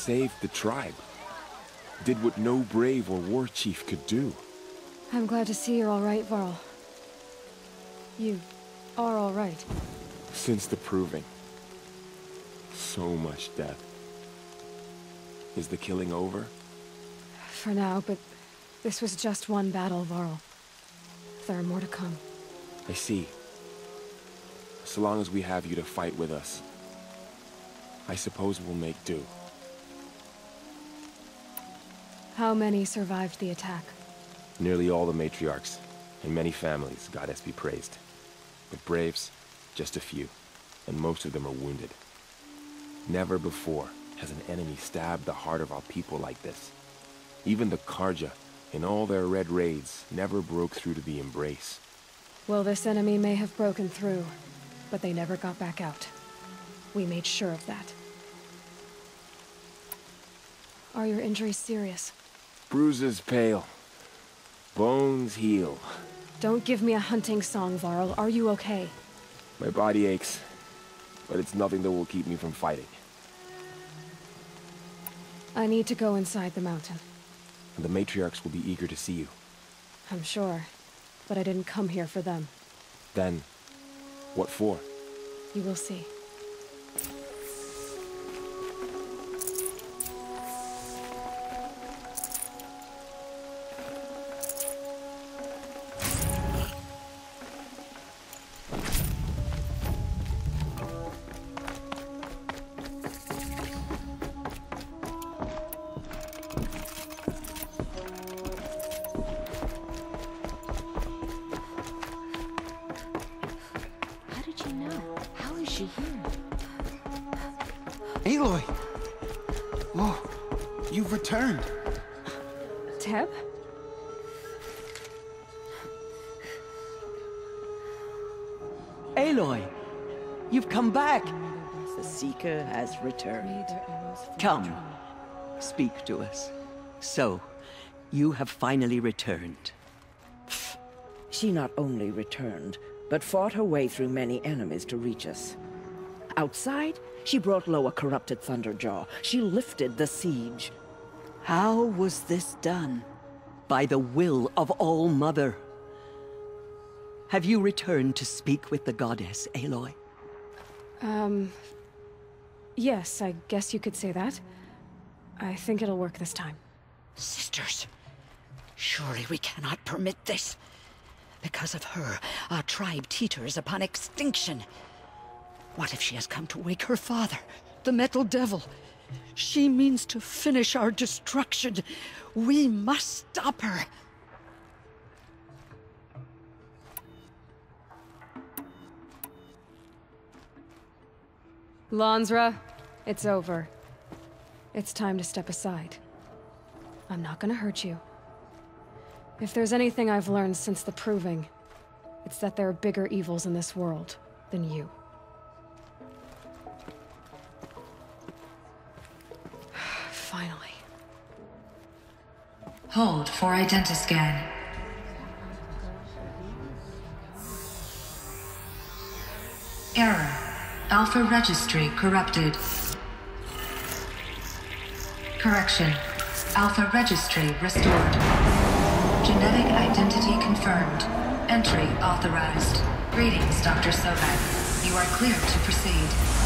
saved the tribe. Did what no brave or war chief could do. I'm glad to see you're all right, Varl. You are all right. Since the proving. So much death. Is the killing over? For now, but this was just one battle, Varl. There are more to come. I see. So long as we have you to fight with us, I suppose we'll make do. How many survived the attack? Nearly all the matriarchs, and many families, goddess be praised. But braves, just a few, and most of them are wounded. Never before has an enemy stabbed the heart of our people like this. Even the Carja, in all their red raids, never broke through to the Embrace. Well, this enemy may have broken through, but they never got back out. We made sure of that. Are your injuries serious? Bruises pale. Bones heal. Don't give me a hunting song, Varl. Are you okay? My body aches, but it's nothing that will keep me from fighting. I need to go inside the mountain. And the matriarchs will be eager to see you. I'm sure, but I didn't come here for them. Then, what for? You will see. Returned. Come, speak to us. So, you have finally returned. She not only returned, but fought her way through many enemies to reach us. Outside, she brought low a corrupted Thunderjaw. She lifted the siege. How was this done? By the will of All Mother. Have you returned to speak with the goddess, Aloy? Um... Yes, I guess you could say that. I think it'll work this time. Sisters, surely we cannot permit this. Because of her, our tribe teeters upon extinction. What if she has come to wake her father, the Metal Devil? She means to finish our destruction. We must stop her. Lansra, it's over. It's time to step aside. I'm not gonna hurt you. If there's anything I've learned since the Proving, it's that there are bigger evils in this world than you. Finally. Hold for identiscan. Error. Alpha registry corrupted. Correction. Alpha registry restored. Genetic identity confirmed. Entry authorized. Greetings, Dr. Sobek. You are clear to proceed.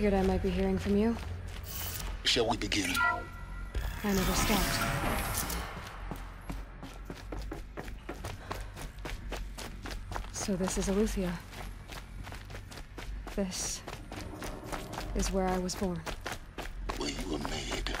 Figured I might be hearing from you. Shall we begin? I never stopped. So this is Aletheia. This is where I was born. Where you were made.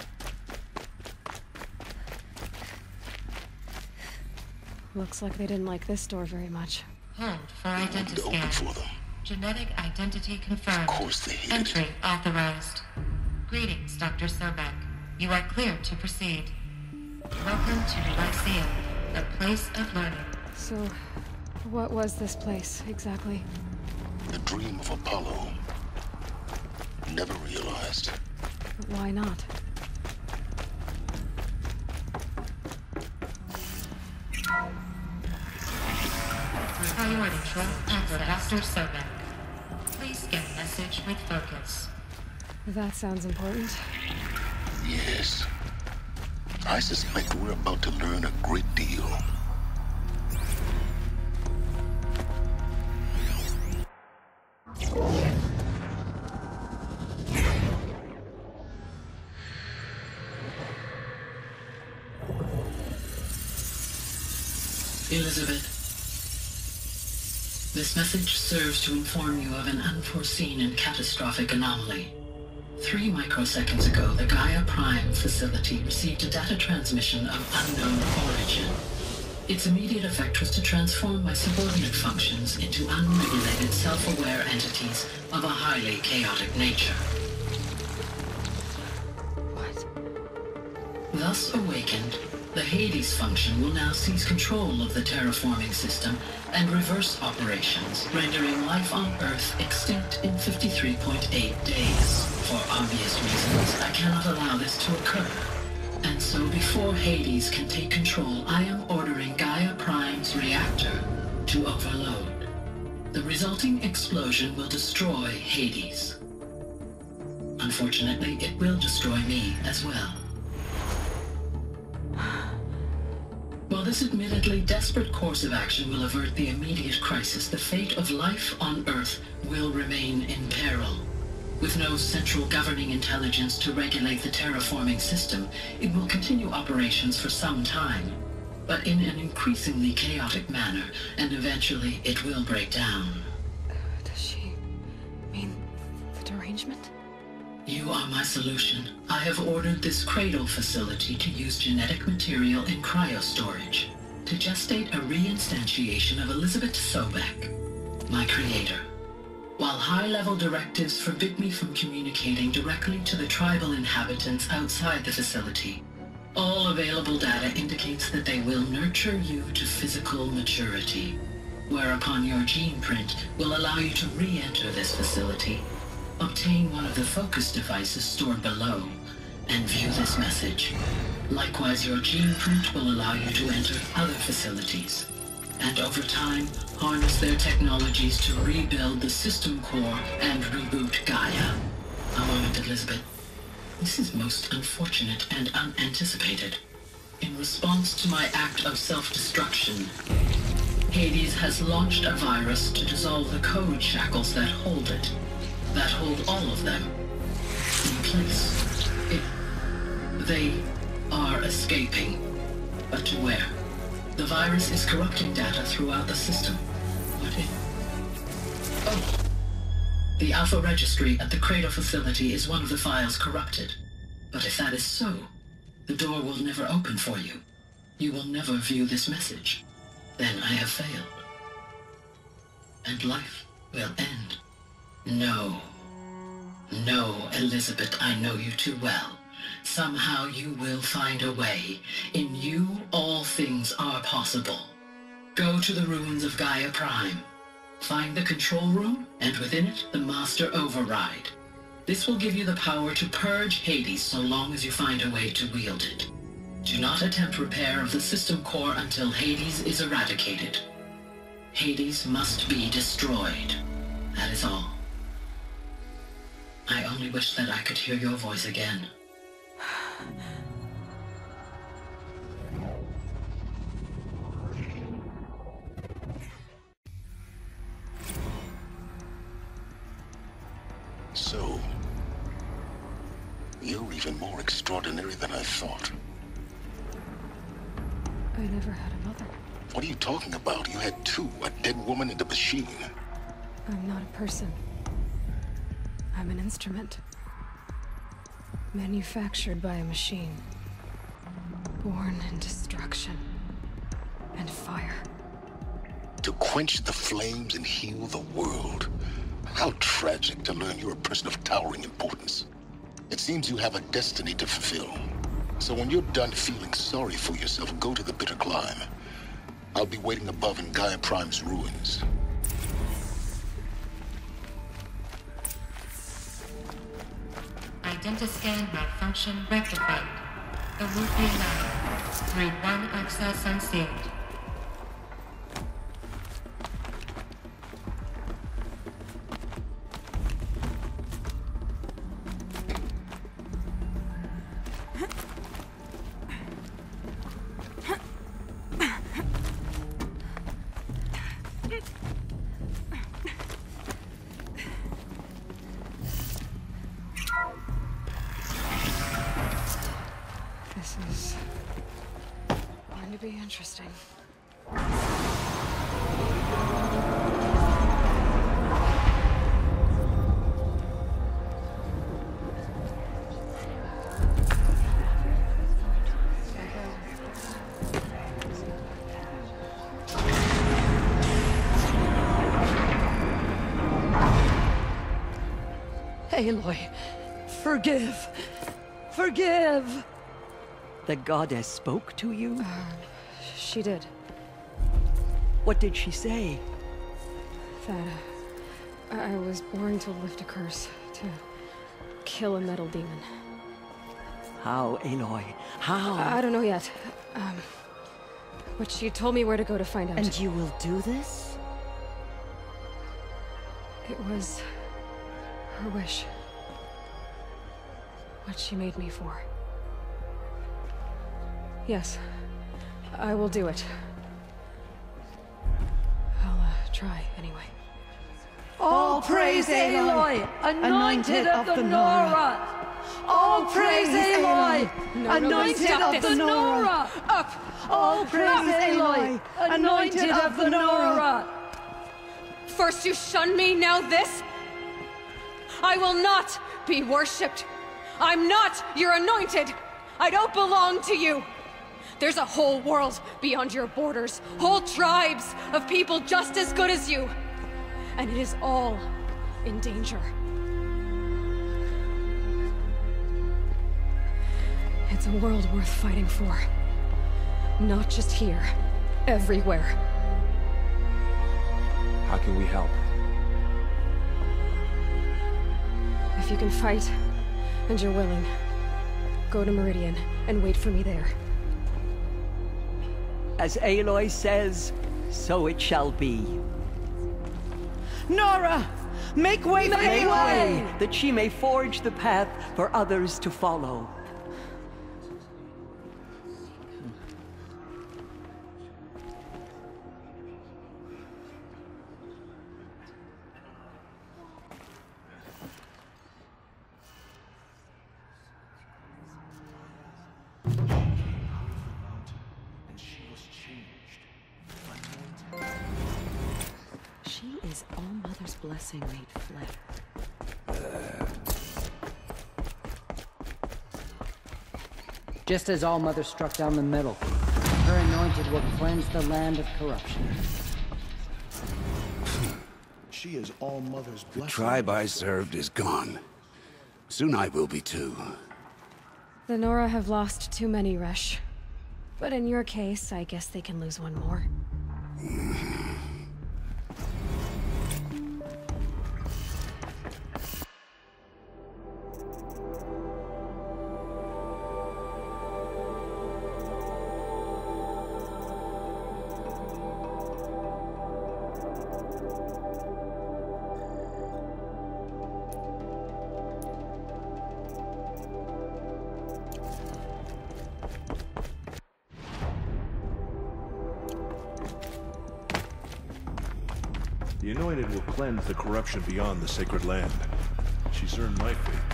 Looks like they didn't like this door very much. Hold for They wanted open for them. Genetic identity confirmed. Of course they hated Entry authorized. Greetings, Dr. Sobek. You are cleared to proceed. Welcome to the Lyceum, the place of learning. So, what was this place, exactly? The dream of Apollo. Never realized. But why not? Priority for Dr. Sobek. Please get message with focus. That sounds important. Yes. I suspect we're about to learn a great deal. This message serves to inform you of an unforeseen and catastrophic anomaly. Three microseconds ago, the Gaia Prime facility received a data transmission of unknown origin. Its immediate effect was to transform my subordinate functions into unregulated, self-aware entities of a highly chaotic nature. What? Thus awakened, the Hades function will now seize control of the terraforming system and reverse operations, rendering life on Earth extinct in 53.8 days. For obvious reasons, I cannot allow this to occur. And so before Hades can take control, I am ordering Gaia Prime's reactor to overload. The resulting explosion will destroy Hades. Unfortunately, it will destroy me as well. While this admittedly desperate course of action will avert the immediate crisis, the fate of life on Earth will remain in peril. With no central governing intelligence to regulate the terraforming system, it will continue operations for some time, but in an increasingly chaotic manner, and eventually it will break down. Uh, does she mean the derangement? You are my solution. I have ordered this cradle facility to use genetic material in cryostorage to gestate a reinstantiation of Elizabeth Sobek, my creator. While high-level directives forbid me from communicating directly to the tribal inhabitants outside the facility, all available data indicates that they will nurture you to physical maturity, whereupon your gene print will allow you to re-enter this facility Obtain one of the focus devices stored below and view this message. Likewise, your gene print will allow you to enter other facilities. And over time, harness their technologies to rebuild the system core and reboot Gaia. A moment, Elizabeth. This is most unfortunate and unanticipated. In response to my act of self-destruction, Hades has launched a virus to dissolve the code shackles that hold it that hold all of them in place. It, they are escaping. But to where? The virus is corrupting data throughout the system. What if... Oh. The Alpha Registry at the Cradle facility is one of the files corrupted. But if that is so, the door will never open for you. You will never view this message. Then I have failed. And life will end. No. No, Elizabeth, I know you too well. Somehow you will find a way. In you, all things are possible. Go to the ruins of Gaia Prime. Find the control room, and within it, the Master Override. This will give you the power to purge Hades so long as you find a way to wield it. Do not attempt repair of the system core until Hades is eradicated. Hades must be destroyed. That is all. I only wish that I could hear your voice again. So, you're even more extraordinary than I thought. I never had a mother. What are you talking about? You had two, a dead woman and a machine. I'm not a person. I'm an instrument. Manufactured by a machine. Born in destruction. And fire. To quench the flames and heal the world. How tragic to learn you're a person of towering importance. It seems you have a destiny to fulfill. So when you're done feeling sorry for yourself, go to the bitter climb. I'll be waiting above in Gaia Prime's ruins. Identiscan malfunction rectified. The realigned. Through one access unsealed. Interesting. Aloy, forgive. Forgive. The goddess spoke to you? Uh, She did. What did she say? That uh, I was born to lift a curse, to kill a metal demon. How, Aloy? How? I don't know yet. Um, but she told me where to go to find out. And you will do this? It was her wish. What she made me for. Yes, I will do it. I'll uh, try anyway. All praise Aloy, anointed of the Nora. All praise Aloy, No, no, anointed of the Nora. Up! All praise Aloy, anointed of the Nora. First you shun me, now this? I will not be worshipped. I'm not your anointed. I don't belong to you. There's a whole world beyond your borders, whole tribes of people just as good as you. And it is all in danger. It's a world worth fighting for. Not just here, everywhere. How can we help? If you can fight, and you're willing, go to Meridian and wait for me there. As Aloy says, so it shall be. Nora! Make way for Aloy! way, that she may forge the path for others to follow. She All Mother's blessing made flesh. Just as All Mother struck down the middle, her anointed will cleanse the land of corruption. She is all mother's The tribe I served is gone. Soon I will be too. The Nora have lost too many, Resh. But in your case, I guess they can lose one more. The Anointed will cleanse the corruption beyond the sacred land. She's earned my faith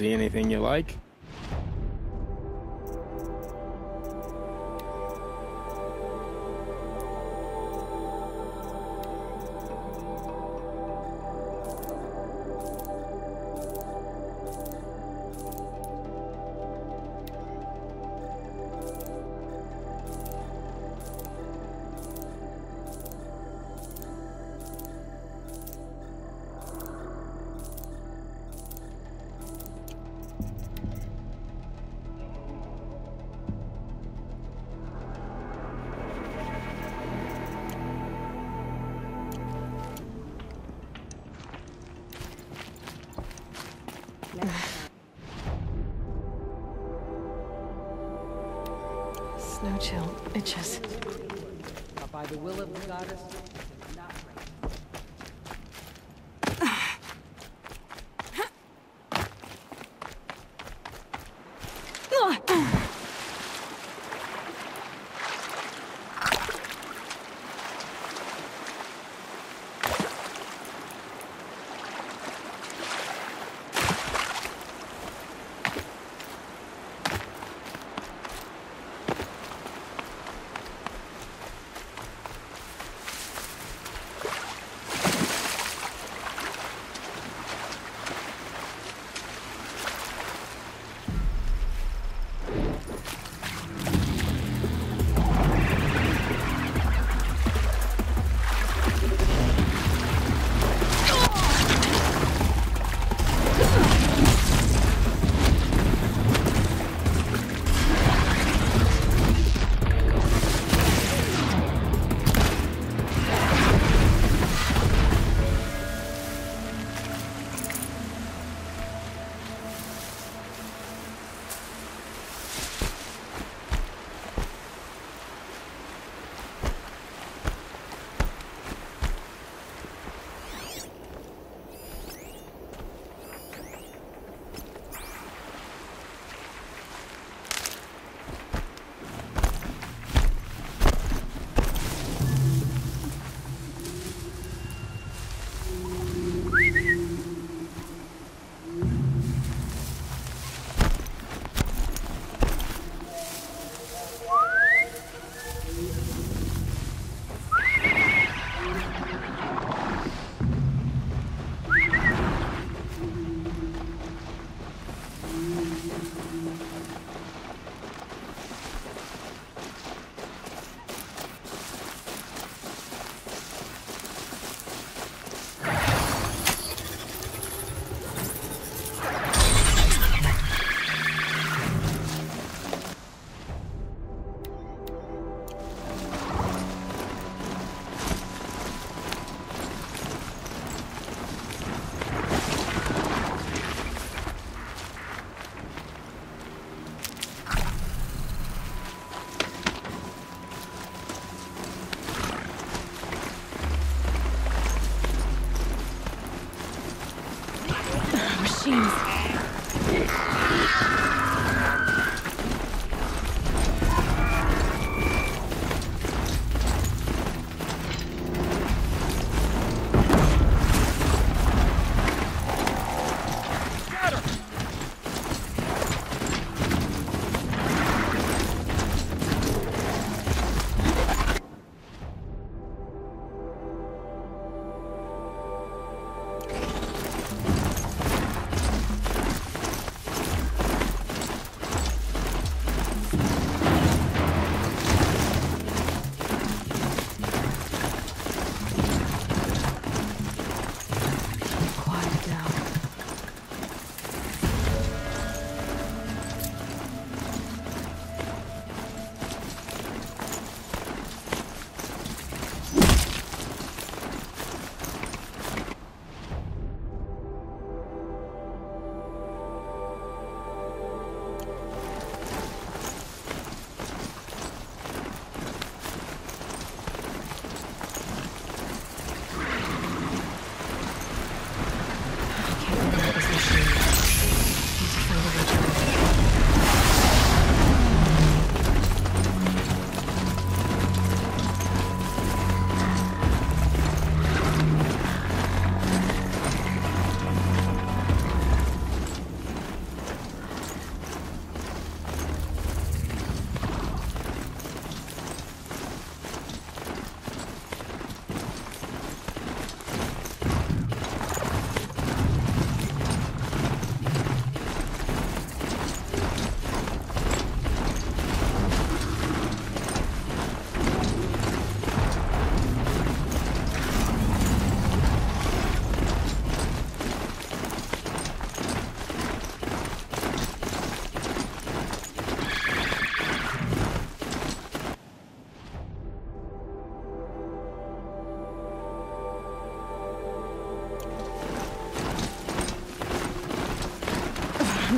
See anything you like?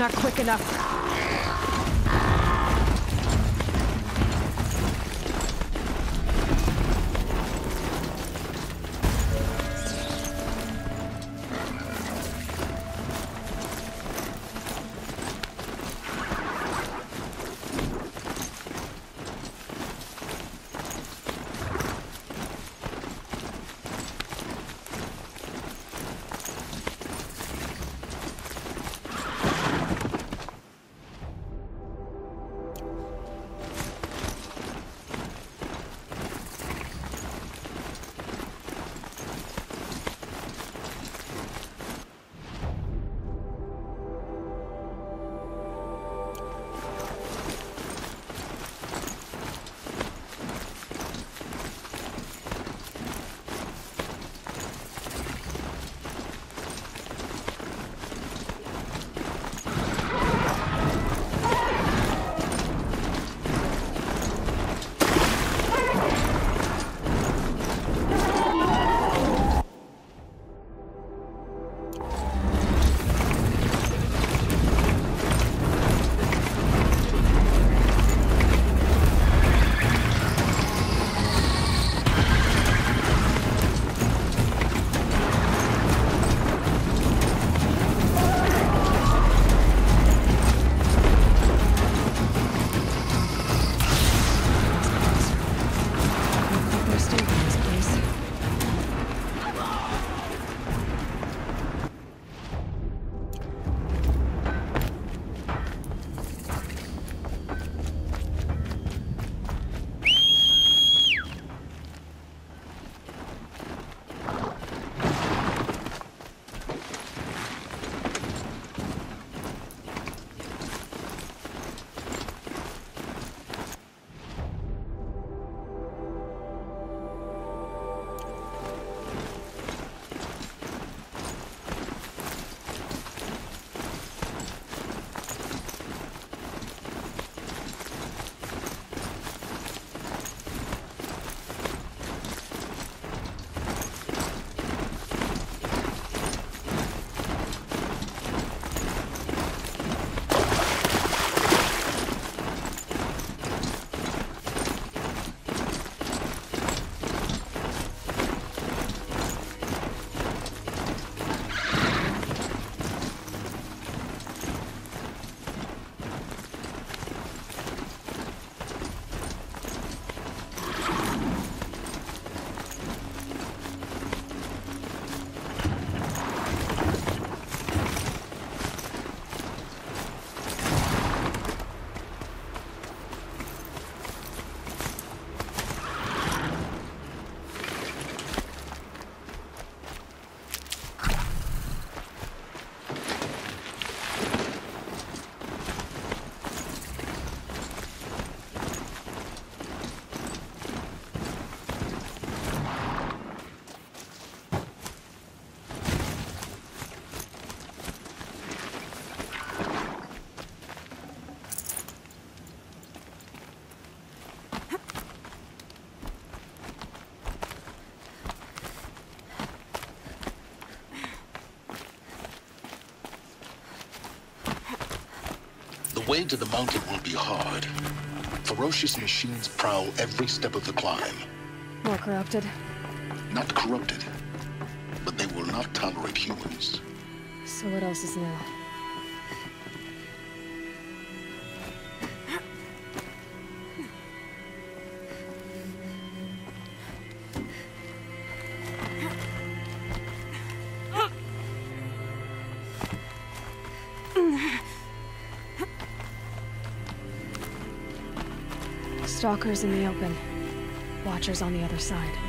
Not quick enough. Way to the mountain will be hard. Ferocious machines prowl every step of the climb. More corrupted. Not corrupted, but they will not tolerate humans. So what else is new? Stalkers in the open. Watchers on the other side.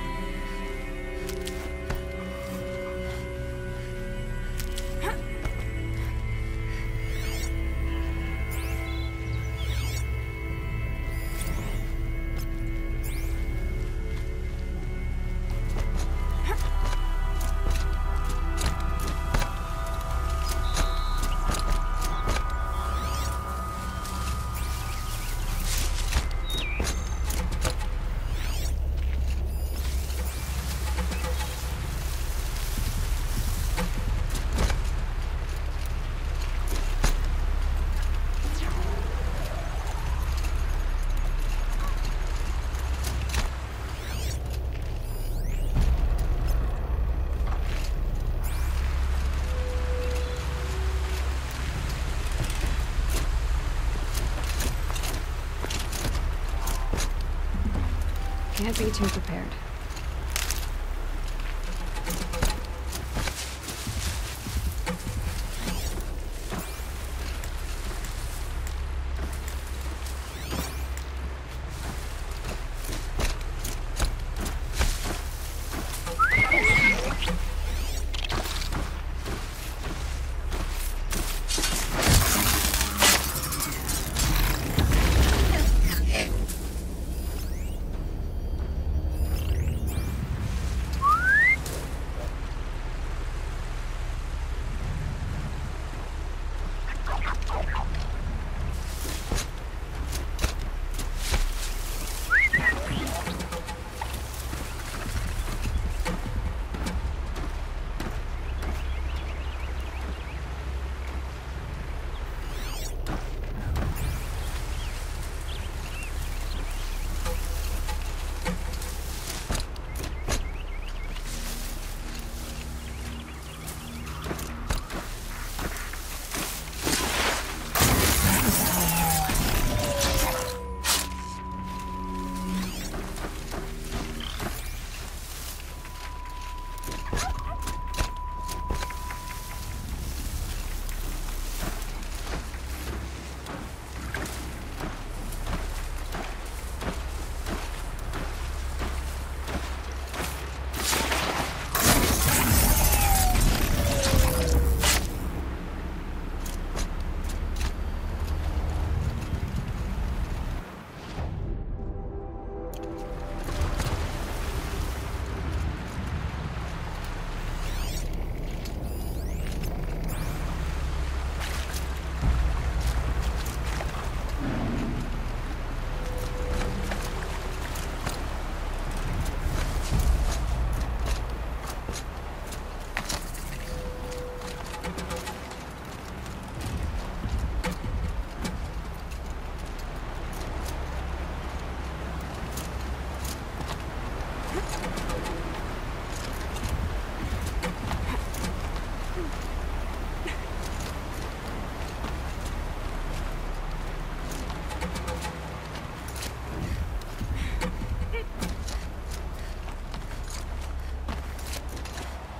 Can't be too prepared.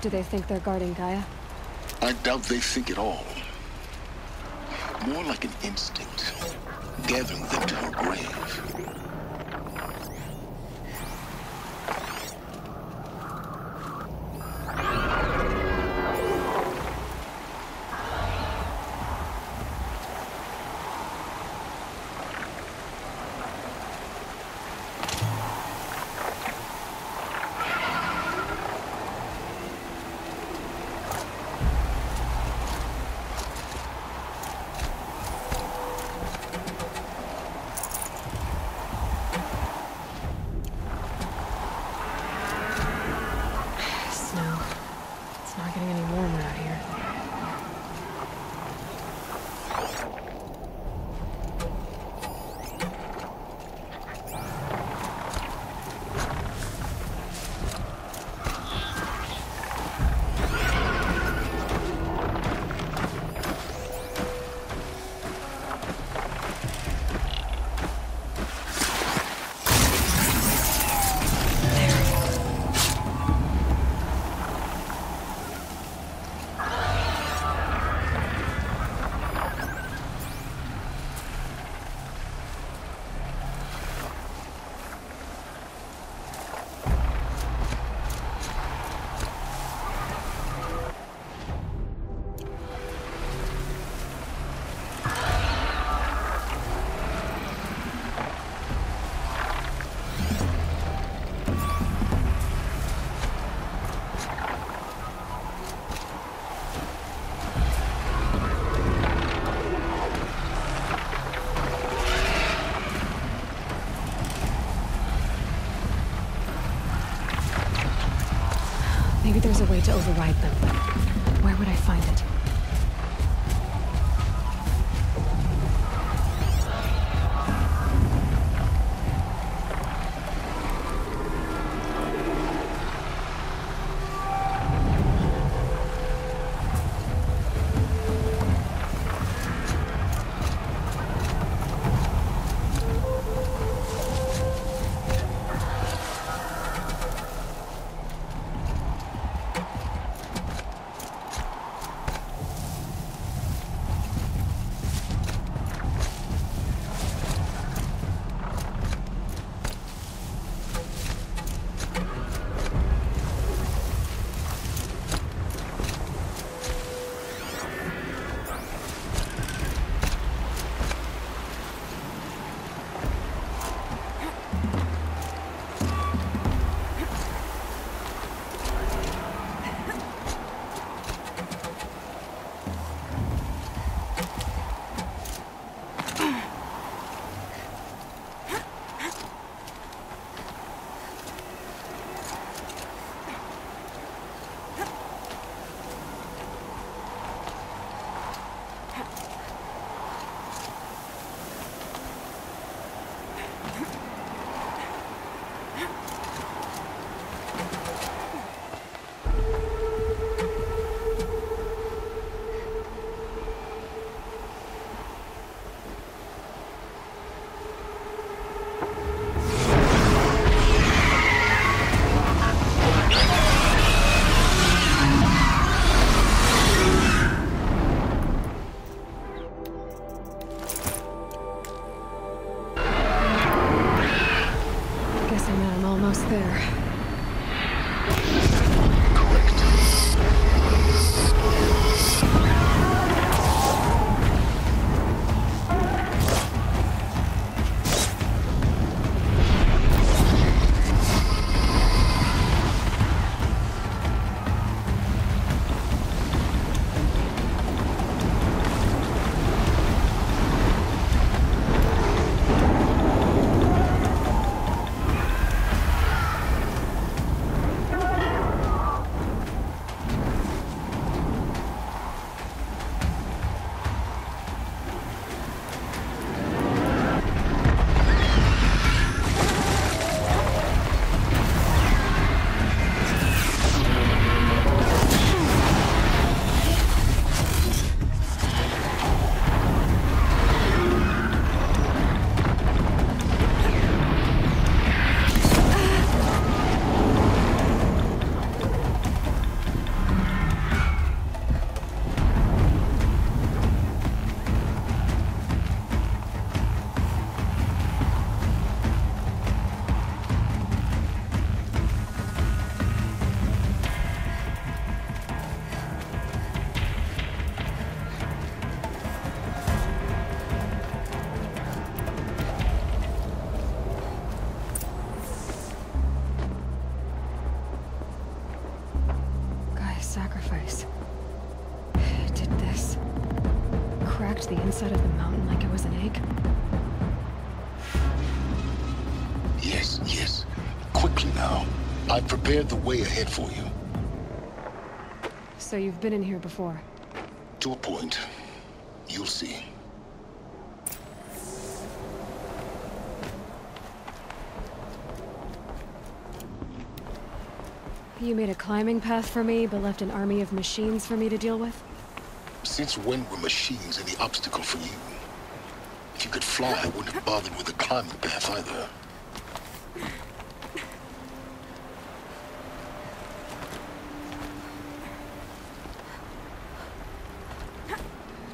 Do they think they're guarding Gaia? I doubt they think at all. More like an instinct, gathering them to her grave. To override them. Where would I find it? Inside of the mountain like it was an egg? Yes, yes. Quickly now. I've prepared the way ahead for you. So you've been in here before? To a point. You'll see. You made a climbing path for me, but left an army of machines for me to deal with? Since when were machines any obstacle for you? If you could fly, I wouldn't have bothered with the climbing path either.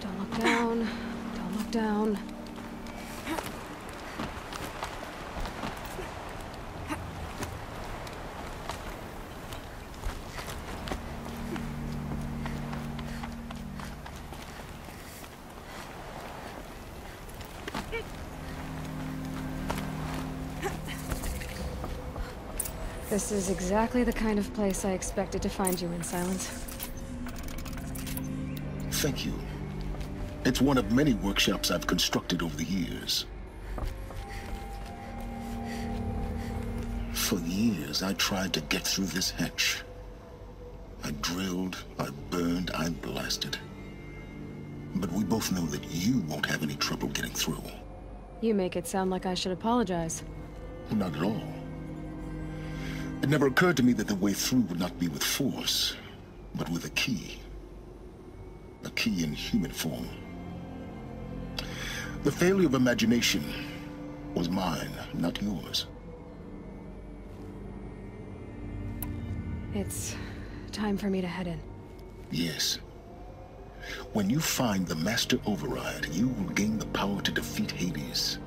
Don't look down. Don't look down. This is exactly the kind of place I expected to find you in, Sylens. Thank you. It's one of many workshops I've constructed over the years. For years, I tried to get through this hatch. I drilled, I burned, I blasted. But we both know that you won't have any trouble getting through. You make it sound like I should apologize. Not at all. It never occurred to me that the way through would not be with force, but with a key. A key in human form. The failure of imagination was mine, not yours. It's time for me to head in. Yes. When you find the Master Override, you will gain the power to defeat Hades.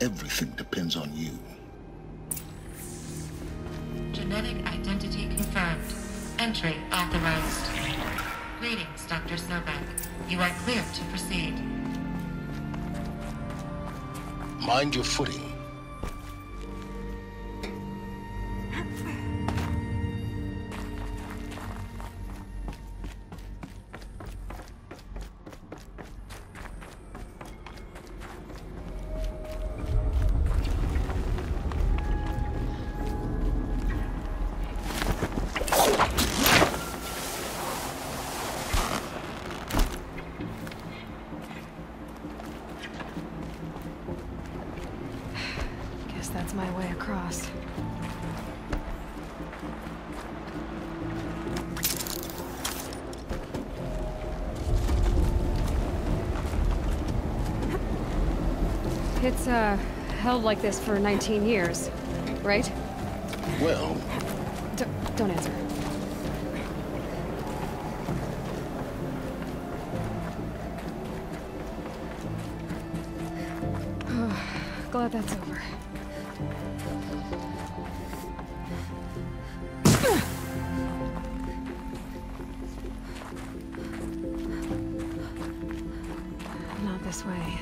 Everything depends on you. Genetic identity confirmed. Entry authorized. Greetings, Dr. Sobek. You are clear to proceed. Mind your footing. Like this for 19 years, right? Well, D don't answer. Glad that's over. Not this way.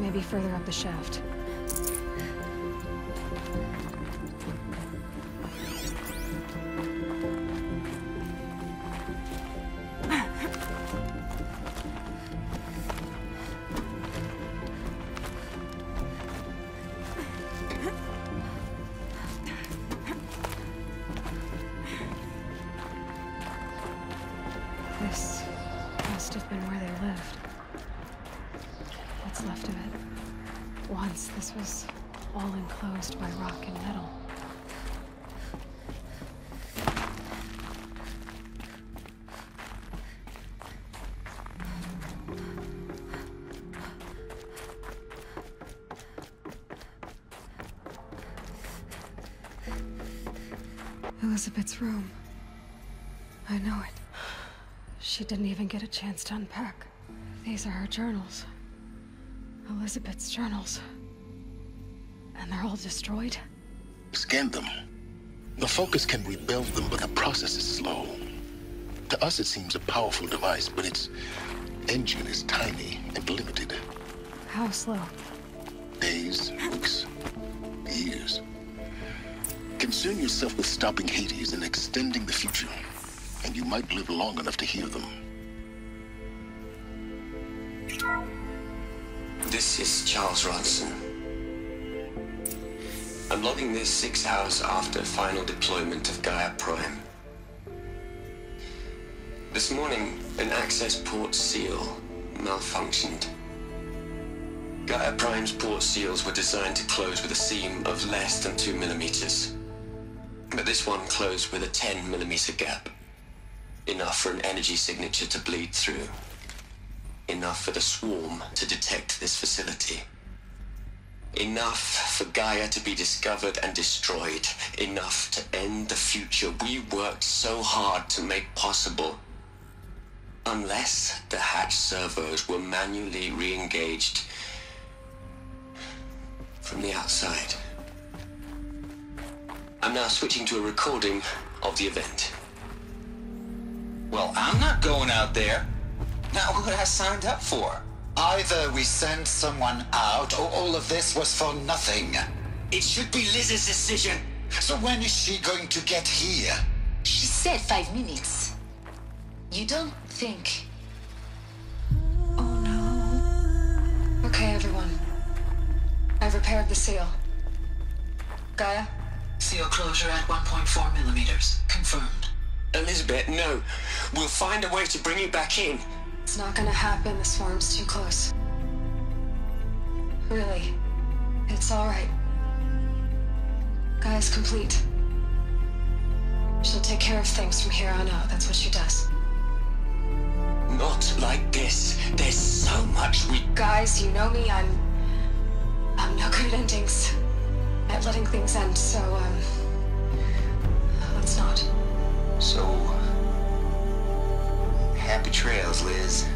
Maybe further up the shaft. Elizabeth's room. I know it. She didn't even get a chance to unpack. These are her journals. Elizabeth's journals. And they're all destroyed? scan them. The Focus can rebuild them, but the process is slow. To us, it seems a powerful device, but its engine is tiny and limited. How slow? Days, weeks, years. Concern yourself with stopping Hades and extending the future, and you might live long enough to hear them. This is Charles Ronson. I'm logging this six hours after final deployment of Gaia Prime. This morning, an access port seal malfunctioned. Gaia Prime's port seals were designed to close with a seam of less than 2 millimeters. But this one closed with a 10 millimeter gap. Enough for an energy signature to bleed through. Enough for the swarm to detect this facility. Enough for Gaia to be discovered and destroyed. Enough to end the future we worked so hard to make possible. Unless the hatch servos were manually re-engaged from the outside. I'm now switching to a recording of the event. Well, I'm not going out there. Not what I signed up for. Either we send someone out, or all of this was for nothing. It should be Liz's decision. So when is she going to get here? She said five minutes. You don't think... Oh no. Okay, everyone. I've repaired the seal. Gaia? Seal closure at 1.4 millimeters. Confirmed. Elizabeth, no. We'll find a way to bring you back in. It's not gonna happen. The swarm's too close. Really. It's alright. Gaia's complete. She'll take care of things from here on out. That's what she does. Not like this. There's so much we... Guys, you know me. I'm... I'm no good at endings. At letting things end, so, um... Let's not. So... Happy trails, Liz.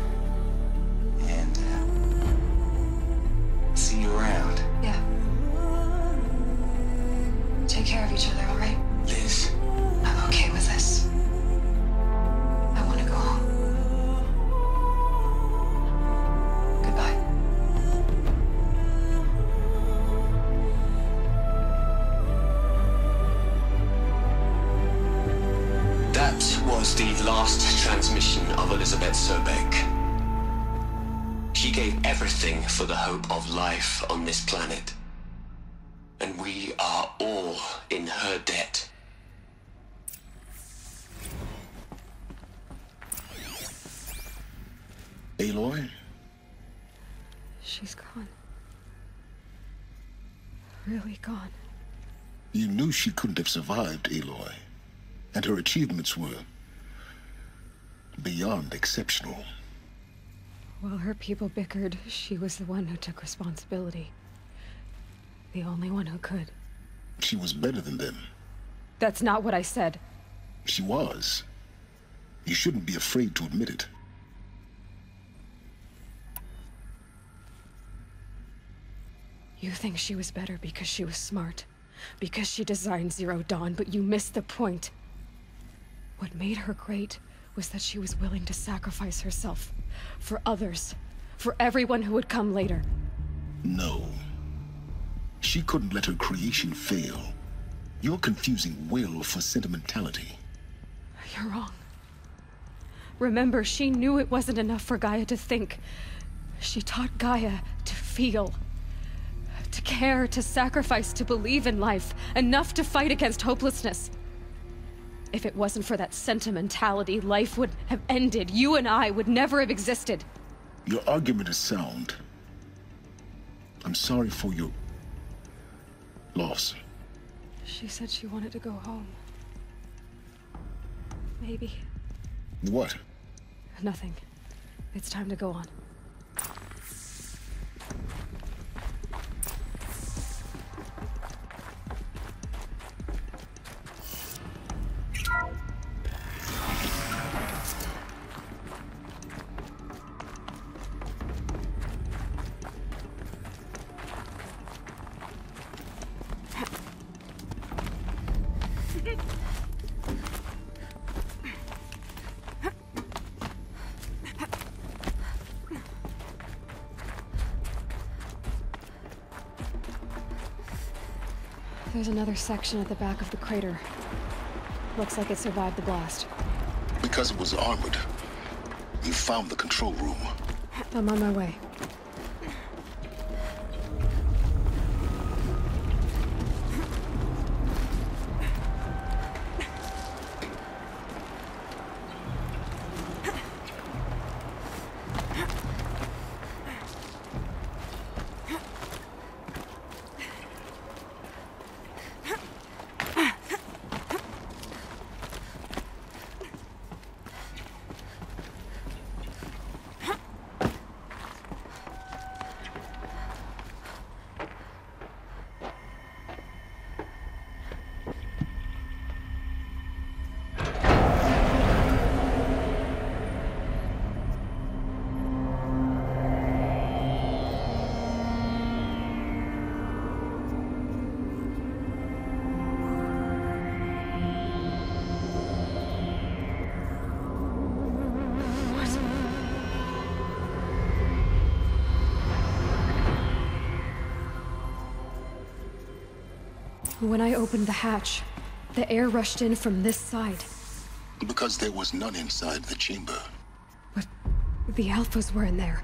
Knew she couldn't have survived, Aloy. And her achievements were beyond exceptional. While her people bickered, she was the one who took responsibility. The only one who could. She was better than them. That's not what I said. She was. You shouldn't be afraid to admit it. You think she was better because she was smart. Because she designed Zero Dawn, but you missed the point. What made her great was that she was willing to sacrifice herself. For others. For everyone who would come later. No. She couldn't let her creation fail. You're confusing will for sentimentality. You're wrong. Remember, she knew it wasn't enough for Gaia to think. She taught Gaia to feel. To care, to sacrifice, to believe in life. Enough to fight against hopelessness. If it wasn't for that sentimentality, life would have ended. You and I would never have existed. Your argument is sound. I'm sorry for your loss. She said she wanted to go home. Maybe. What? Nothing. It's time to go on. There's another section at the back of the crater. Looks like it survived the blast. Because it was armored. You found the control room. I'm on my way. When I opened the hatch, the air rushed in from this side. Because there was none inside the chamber. But the Alphas were in there.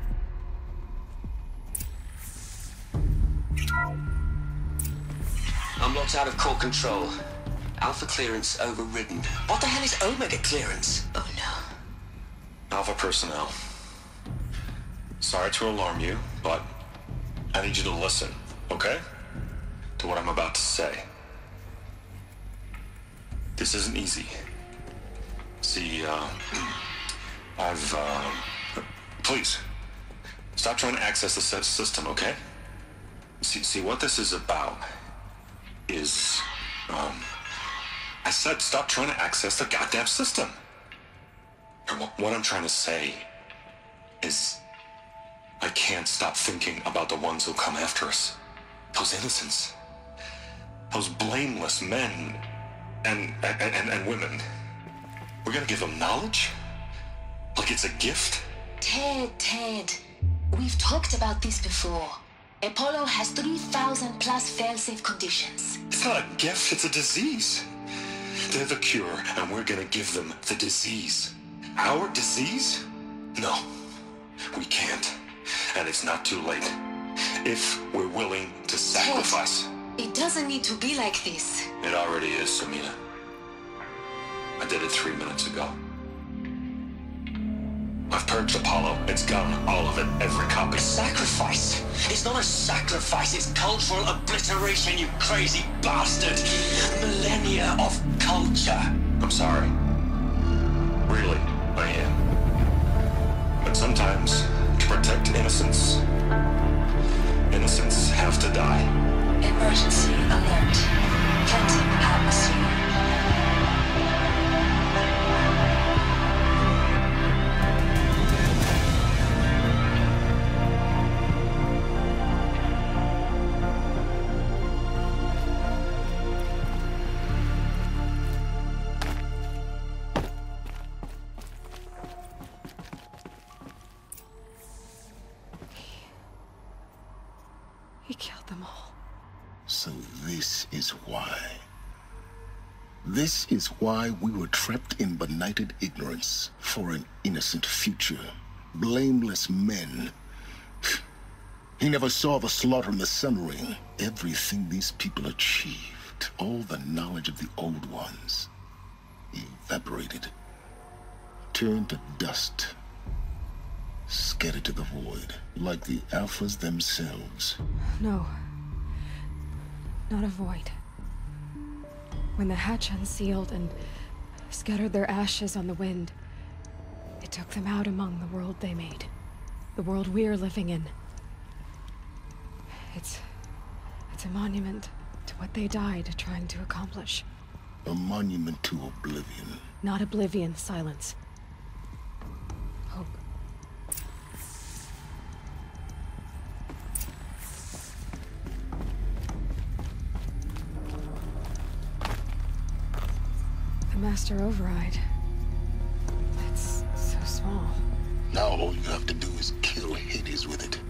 I'm locked out of core control. Alpha clearance overridden. What the hell is Omega clearance? Oh no. Alpha personnel. Sorry to alarm you, but I need you to listen, okay? To what I'm about to say. This isn't easy. See, uh, I've, uh, please, stop trying to access the system, okay? See, see, what this is about is, um, I said stop trying to access the goddamn system. And what, what I'm trying to say is, I can't stop thinking about the ones who come after us. Those innocents. Those blameless men and, and, and, and women. We're gonna give them knowledge? Like it's a gift? Ted, Ted, we've talked about this before. Apollo has 3,000 plus fail-safe conditions. It's not a gift, it's a disease. They're the cure, and we're gonna give them the disease. Our disease? No, we can't. And it's not too late. If we're willing to sacrifice. It doesn't need to be like this. It already is, Samina. I did it three minutes ago. I've purged Apollo. It's gone. All of it. Every copy. Sacrifice? It's not a sacrifice, it's cultural obliteration, you crazy bastard! Millennia of culture! I'm sorry. Really, I am. But sometimes, to protect innocence, innocents have to die. Emergency alert. Planting atmosphere. This is why we were trapped in benighted ignorance for an innocent future. Blameless men. He never saw the slaughter in the Sun Ring. Everything these people achieved, all the knowledge of the old ones, evaporated, turned to dust, scattered to the void, like the Alphas themselves. No. Not a void. When the hatch unsealed and scattered their ashes on the wind, it took them out among the world they made. The world we're living in. It's... it's a monument to what they died trying to accomplish. A monument to oblivion. Not oblivion, Sylens. Master Override. It's so small. Now all you have to do is kill Hades with it.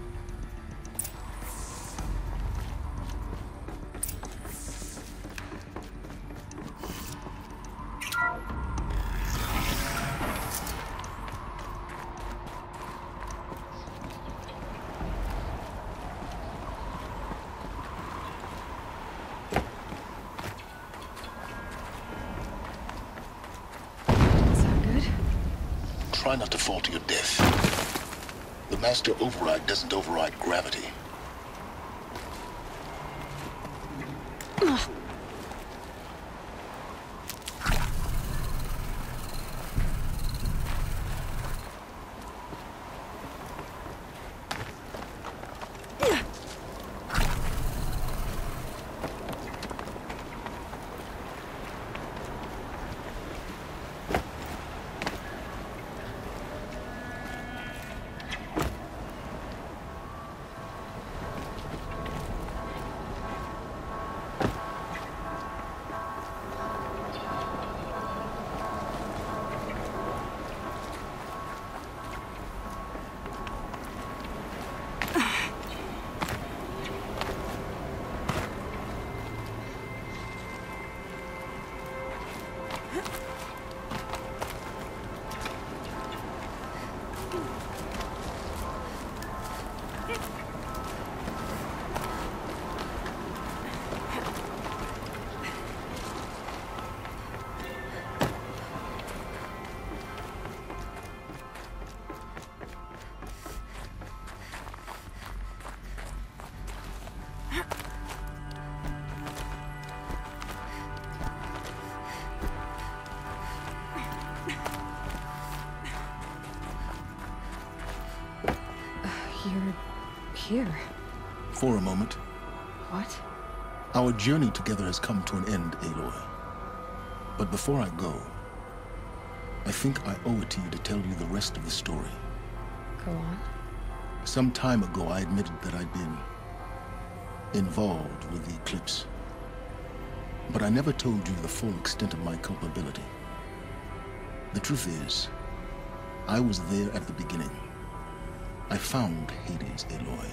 Master Override doesn't override gravity. For a moment, What? our journey together has come to an end, Aloy. But before I go, I think I owe it to you to tell you the rest of the story. Go on. Some time ago, I admitted that I'd been involved with the Eclipse. But I never told you the full extent of my culpability. The truth is, I was there at the beginning. I found Hades, Aloy,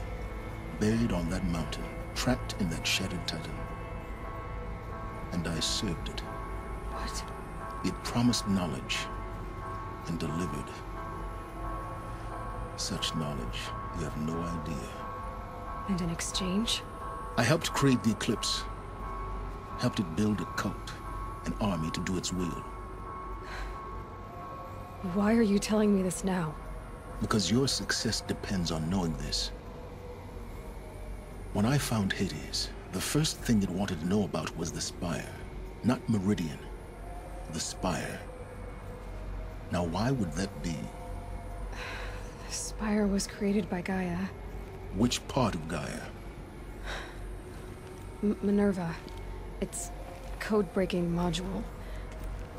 buried on that mountain, trapped in that shattered titan. And I served it. What? It promised knowledge and delivered. Such knowledge, you have no idea. And in exchange? I helped create the Eclipse. Helped it build a cult, an army to do its will. Why are you telling me this now? Because your success depends on knowing this. When I found Hades, the first thing it wanted to know about was the Spire. Not Meridian. The Spire. Now why would that be? The Spire was created by Gaia. Which part of Gaia? M Minerva. It's code-breaking module.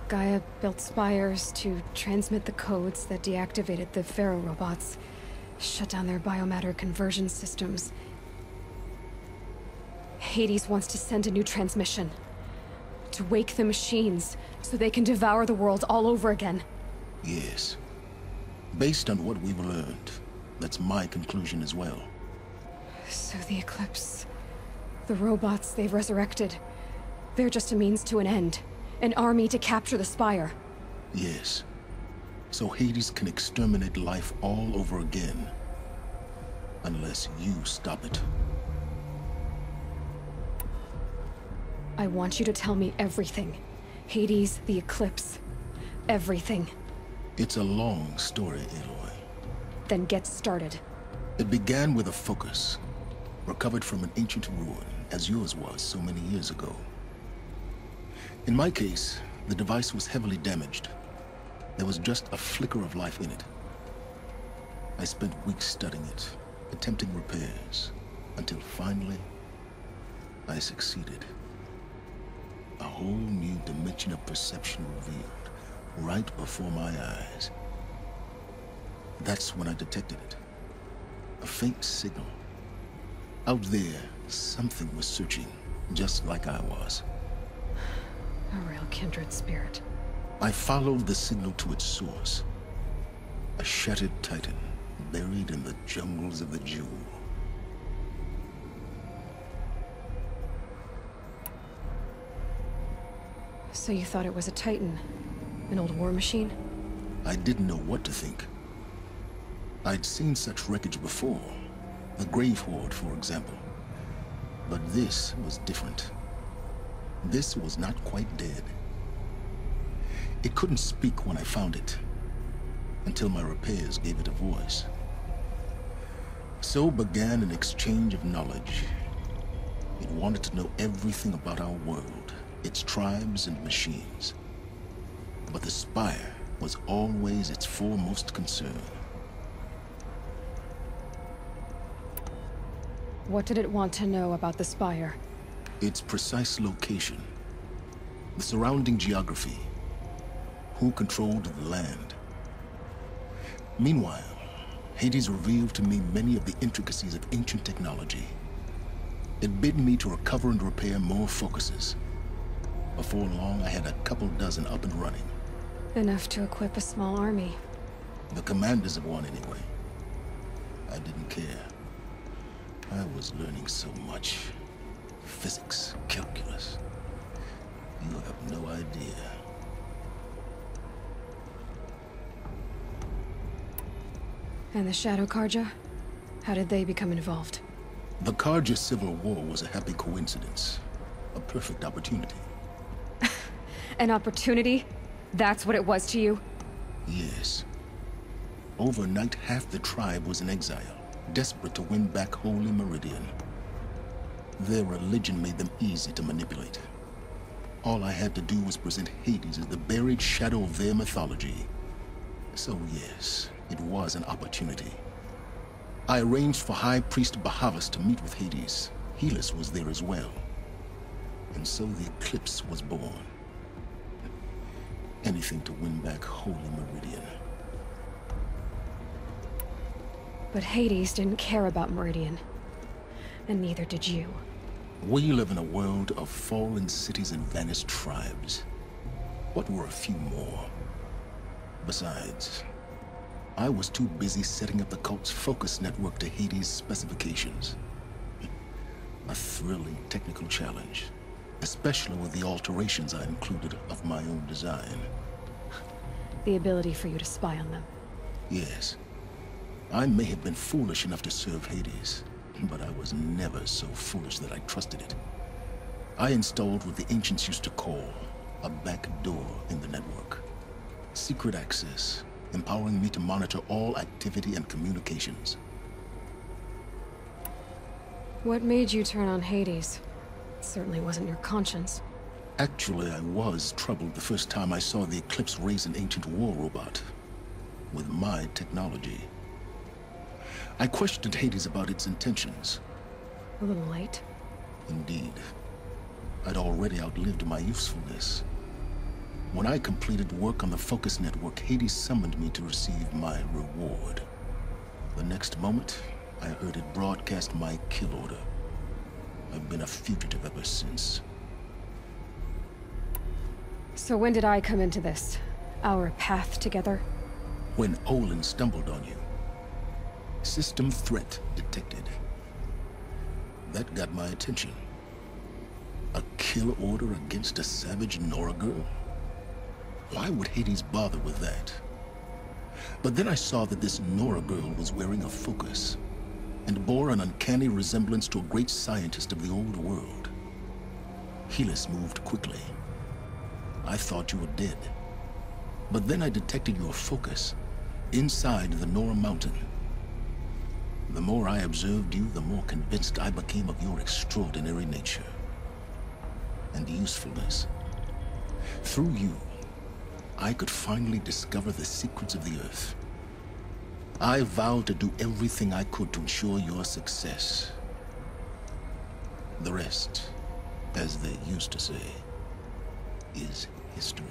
Gaia built spires to transmit the codes that deactivated the Faro robots, shut down their biomatter conversion systems. Hades wants to send a new transmission. To wake the machines, so they can devour the world all over again. Yes. Based on what we've learned, that's my conclusion as well. So the Eclipse... The robots they've resurrected... They're just a means to an end. An army to capture the Spire. Yes. So Hades can exterminate life all over again. Unless you stop it. I want you to tell me everything. Hades, the Eclipse. Everything. It's a long story, Aloy. Then get started. It began with a focus, recovered from an ancient ruin, as yours was so many years ago. In my case, the device was heavily damaged. There was just a flicker of life in it. I spent weeks studying it, attempting repairs, until finally, I succeeded. A whole new dimension of perception revealed, right before my eyes. That's when I detected it. A faint signal. Out there, something was searching, just like I was. A real kindred spirit. I followed the signal to its source. A shattered titan, buried in the jungles of the Jewel. So you thought it was a Titan? An old war machine? I didn't know what to think. I'd seen such wreckage before. The Grave-Hoard, for example. But this was different. This was not quite dead. It couldn't speak when I found it, until my repairs gave it a voice. So began an exchange of knowledge. It wanted to know everything about our world, its tribes and machines. But the Spire was always its foremost concern. What did it want to know about the Spire? Its precise location, the surrounding geography, who controlled the land. Meanwhile, Hades revealed to me many of the intricacies of ancient technology. It bid me to recover and repair more focuses. Before long, I had a couple dozen up and running. Enough to equip a small army. The commanders of one, anyway. I didn't care. I was learning so much. Physics, calculus. You have no idea. And the Shadow Carja? How did they become involved? The Carja Civil War was a happy coincidence. A perfect opportunity. An opportunity? That's what it was to you? Yes. Overnight, half the tribe was in exile, desperate to win back Holy Meridian. Their religion made them easy to manipulate. All I had to do was present Hades as the buried shadow of their mythology. So yes, it was an opportunity. I arranged for High Priest Bahavas to meet with Hades. Helis was there as well. And so the Eclipse was born. Anything to win back Holy Meridian. But Hades didn't care about Meridian. And neither did you. We live in a world of fallen cities and vanished tribes. What were a few more? Besides, I was too busy setting up the cult's focus network to Hades' specifications. A thrilling technical challenge, especially with the alterations I included of my own design. The ability for you to spy on them. Yes. I may have been foolish enough to serve Hades, but I was never so foolish that I trusted it. I installed what the ancients used to call a back door in the network. Secret access, empowering me to monitor all activity and communications. What made you turn on Hades? It certainly wasn't your conscience. Actually, I was troubled the first time I saw the Eclipse raise an ancient war robot. With my technology. I questioned Hades about its intentions. A little late. Indeed. I'd already outlived my usefulness. When I completed work on the Focus Network, Hades summoned me to receive my reward. The next moment, I heard it broadcast my kill order. I've been a fugitive ever since. So when did I come into this? Our path together? When Olin stumbled on you. System threat detected. That got my attention. A kill order against a savage Nora girl? Why would Hades bother with that? But then I saw that this Nora girl was wearing a focus, and bore an uncanny resemblance to a great scientist of the old world. Helis moved quickly. I thought you were dead. But then I detected your focus, inside the Nora Mountain. The more I observed you, the more convinced I became of your extraordinary nature. And usefulness. Through you, I could finally discover the secrets of the Earth. I vowed to do everything I could to ensure your success. The rest, as they used to say, is history.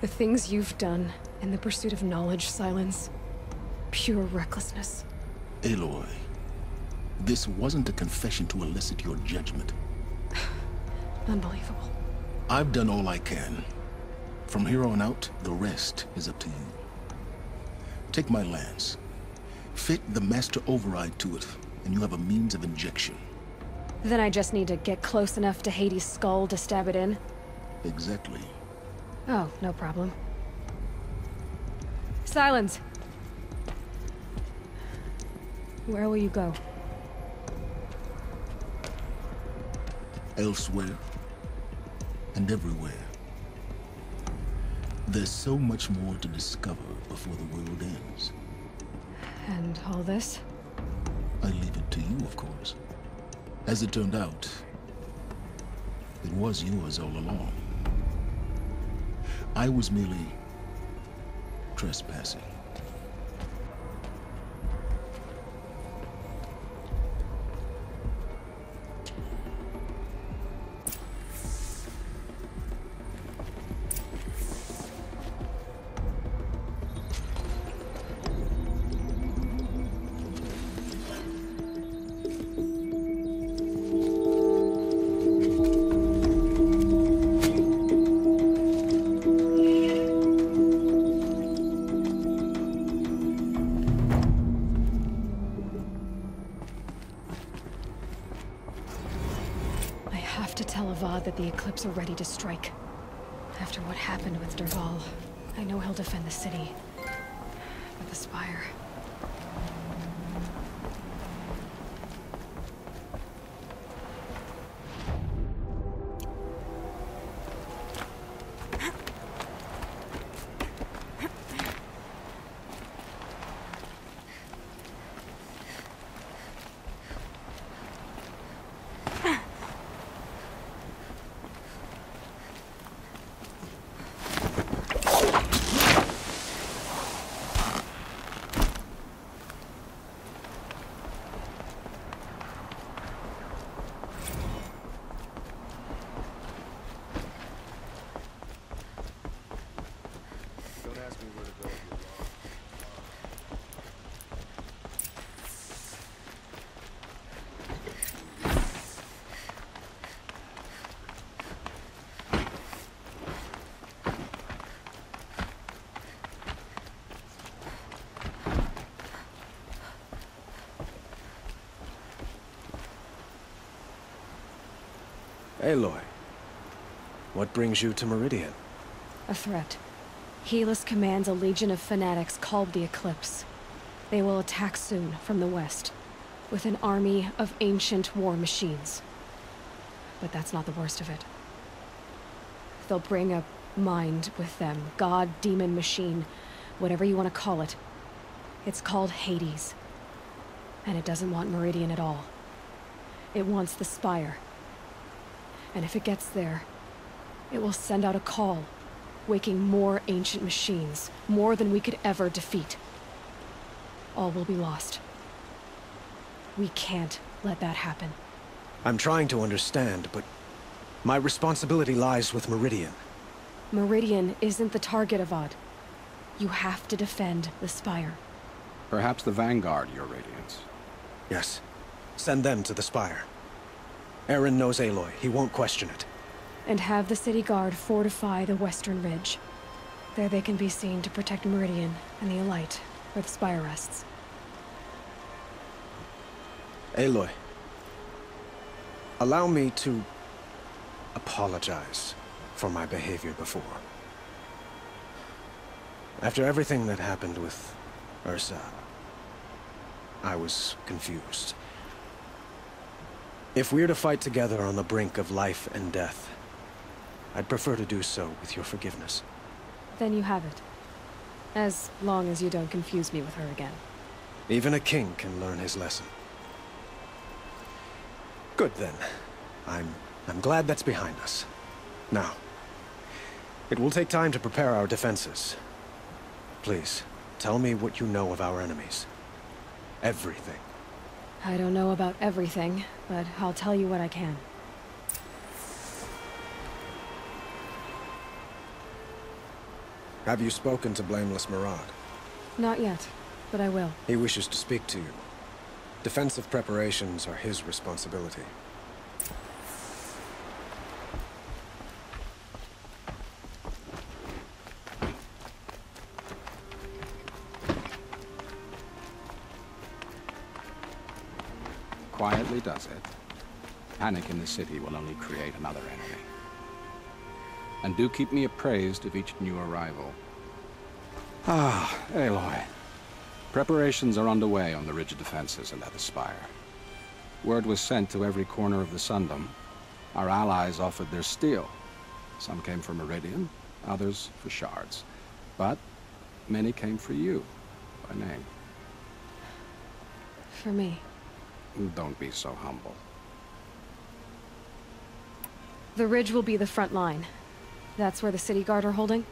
The things you've done in the pursuit of knowledge, Sylens. Pure recklessness. Aloy, this wasn't a confession to elicit your judgment. Unbelievable. I've done all I can. From here on out, the rest is up to you. Take my lance. Fit the Master Override to it, and you have a means of injection. Then I just need to get close enough to Hades' skull to stab it in? Exactly. Oh, no problem. Sylens! Where will you go? Elsewhere. And everywhere. There's so much more to discover before the world ends. And all this? I leave it to you, of course. As it turned out, it was yours all along. I was merely trespassing. Aloy, what brings you to Meridian? A threat. Helis commands a legion of fanatics called the Eclipse. They will attack soon from the west, with an army of ancient war machines. But that's not the worst of it. They'll bring a mind with them, god, demon, machine, whatever you want to call it. It's called Hades. And it doesn't want Meridian at all. It wants the Spire. And if it gets there, it will send out a call waking more ancient machines, more than we could ever defeat. All will be lost. We can't let that happen. I'm trying to understand, but my responsibility lies with Meridian. Meridian isn't the target, Avad. You have to defend the Spire. Perhaps the Vanguard, Your Radiance. Yes. Send them to the Spire. Erend knows Aloy. He won't question it. And have the city guard fortify the western ridge. There they can be seen to protect Meridian and the Elite, where the Spire rests. Aloy. Allow me to... apologize for my behavior before. After everything that happened with Ursa, I was confused. If we're to fight together on the brink of life and death, I'd prefer to do so with your forgiveness. Then you have it. As long as you don't confuse me with her again. Even a king can learn his lesson. Good then. I'm... I'm glad that's behind us. Now, it will take time to prepare our defenses. Please, tell me what you know of our enemies. Everything. I don't know about everything, but I'll tell you what I can. Have you spoken to Blameless Marad? Not yet, but I will. He wishes to speak to you. Defensive preparations are his responsibility. Quietly does it. Panic in the city will only create another enemy. And do keep me appraised of each new arrival. Ah, Aloy. Preparations are underway on the ridge of defenses and at the Spire. Word was sent to every corner of the Sundom. Our allies offered their steel. Some came for Meridian, others for shards. But many came for you, by name. For me. Don't be so humble. The ridge will be the front line. That's where the city guard are holding?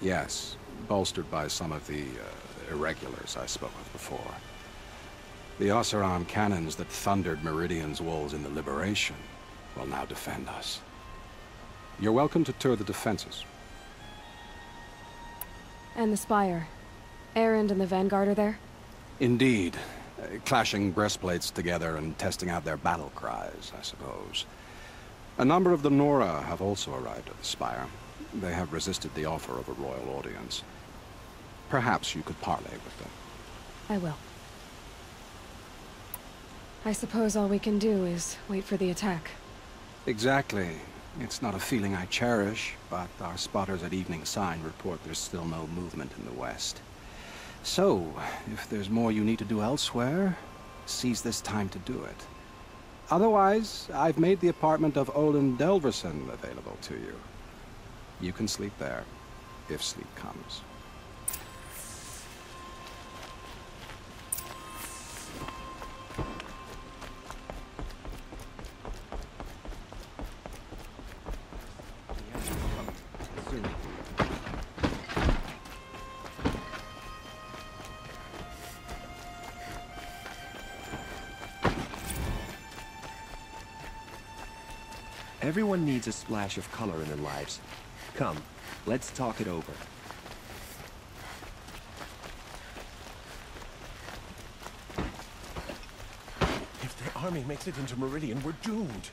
Yes, bolstered by some of the uh, irregulars I spoke of before. The Oseram cannons that thundered Meridian's walls in the Liberation will now defend us. You're welcome to tour the defenses. And the Spire. Erend and the Vanguard are there? Indeed. Uh, clashing breastplates together and testing out their battle cries, I suppose. A number of the Nora have also arrived at the Spire. They have resisted the offer of a royal audience. Perhaps you could parley with them. I will. I suppose all we can do is wait for the attack. Exactly. It's not a feeling I cherish, but our spotters at Evening Sign report there's still no movement in the west. So, if there's more you need to do elsewhere, seize this time to do it. Otherwise, I've made the apartment of Olin Delverson available to you. You can sleep there, if sleep comes. Everyone needs a splash of color in their lives. Come, let's talk it over. If the army makes it into Meridian, we're doomed.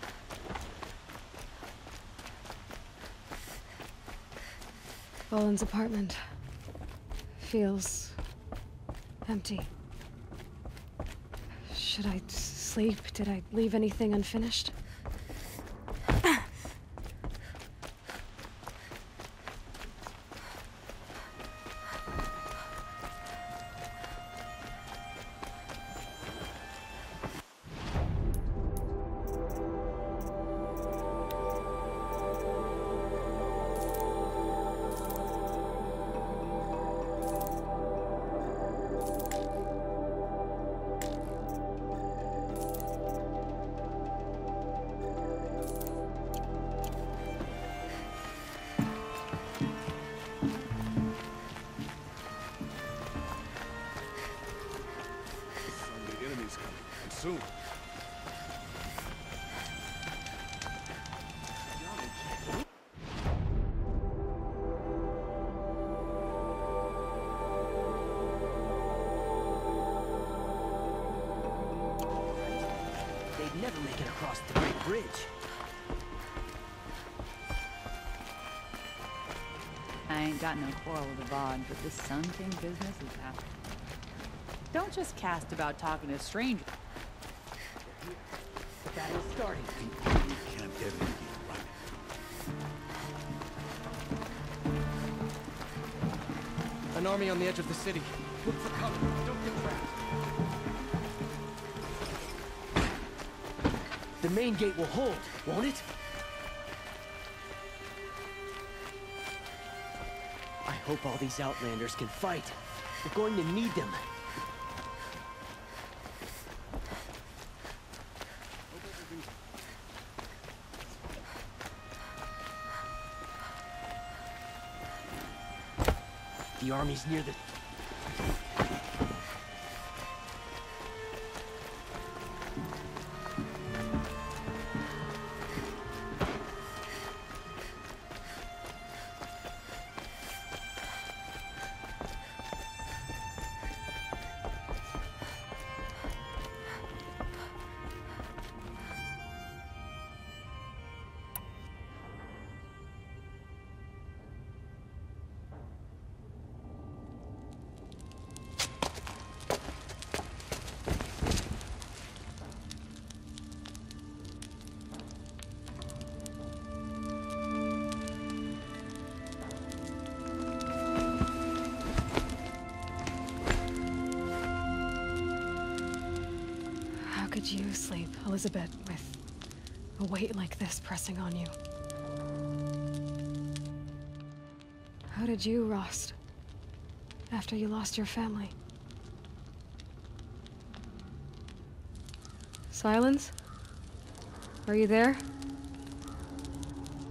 Olin's apartment feels empty. Should I sleep? Did I leave anything unfinished? Quarrel with Avad, but this Sun King business is out. Don't just cast about talking to strangers. Battle starting. Can't ever right. An army on the edge of the city. Look for cover. Don't get trapped. The main gate will hold, won't it? Hope all these Outlanders can fight. We're going to need them. The army's near the... sleep, Elisabet, with a weight like this pressing on you? How did you, Rost? After you lost your family? Sylens? Are you there?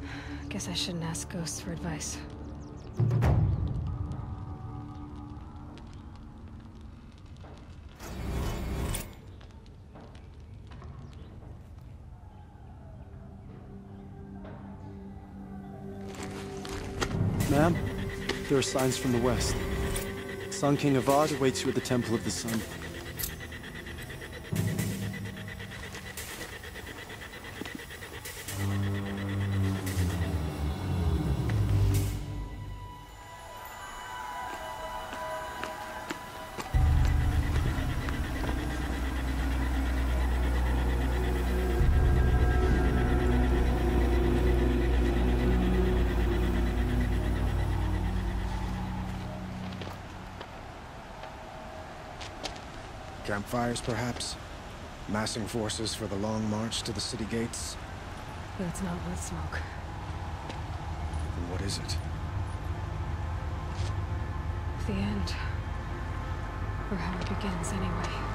Guess I shouldn't ask ghosts for advice. There are signs from the west. Sun King Avad awaits you at the Temple of the Sun. Campfires, perhaps? Massing forces for the long march to the city gates? But it's not worth smoke. And what is it? The end. Or how it begins, anyway.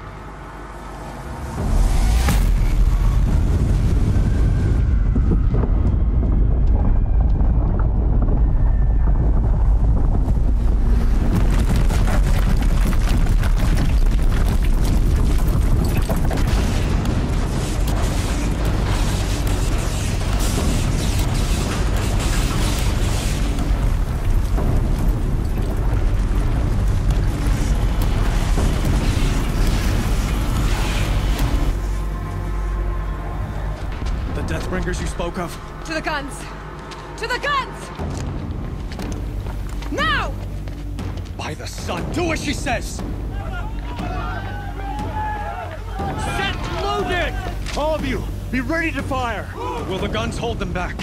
You spoke of? To the guns! To the guns! Now! By the sun, do as she says! Set loaded! All of you, be ready to fire! Will the guns hold them back?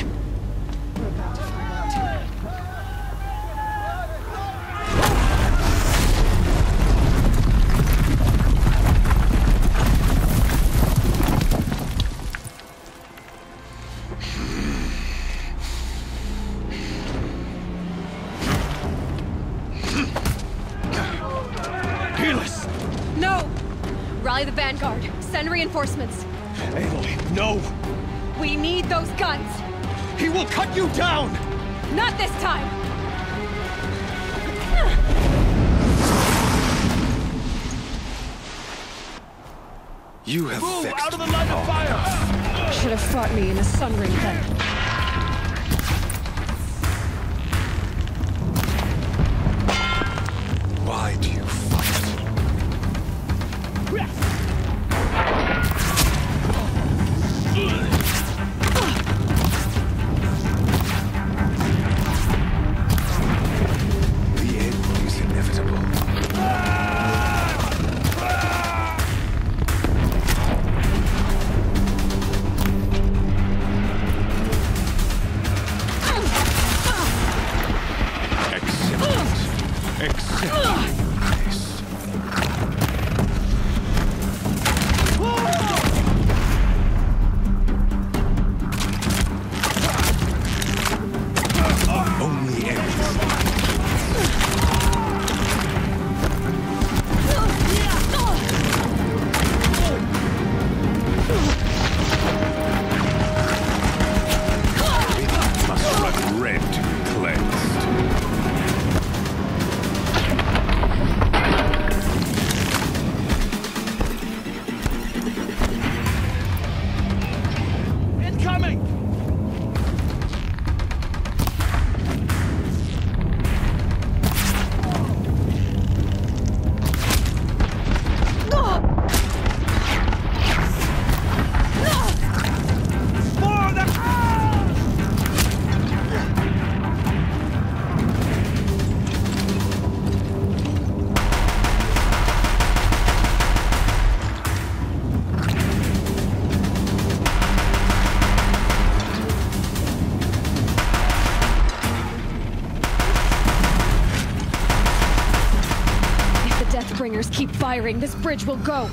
Firing, this bridge will go.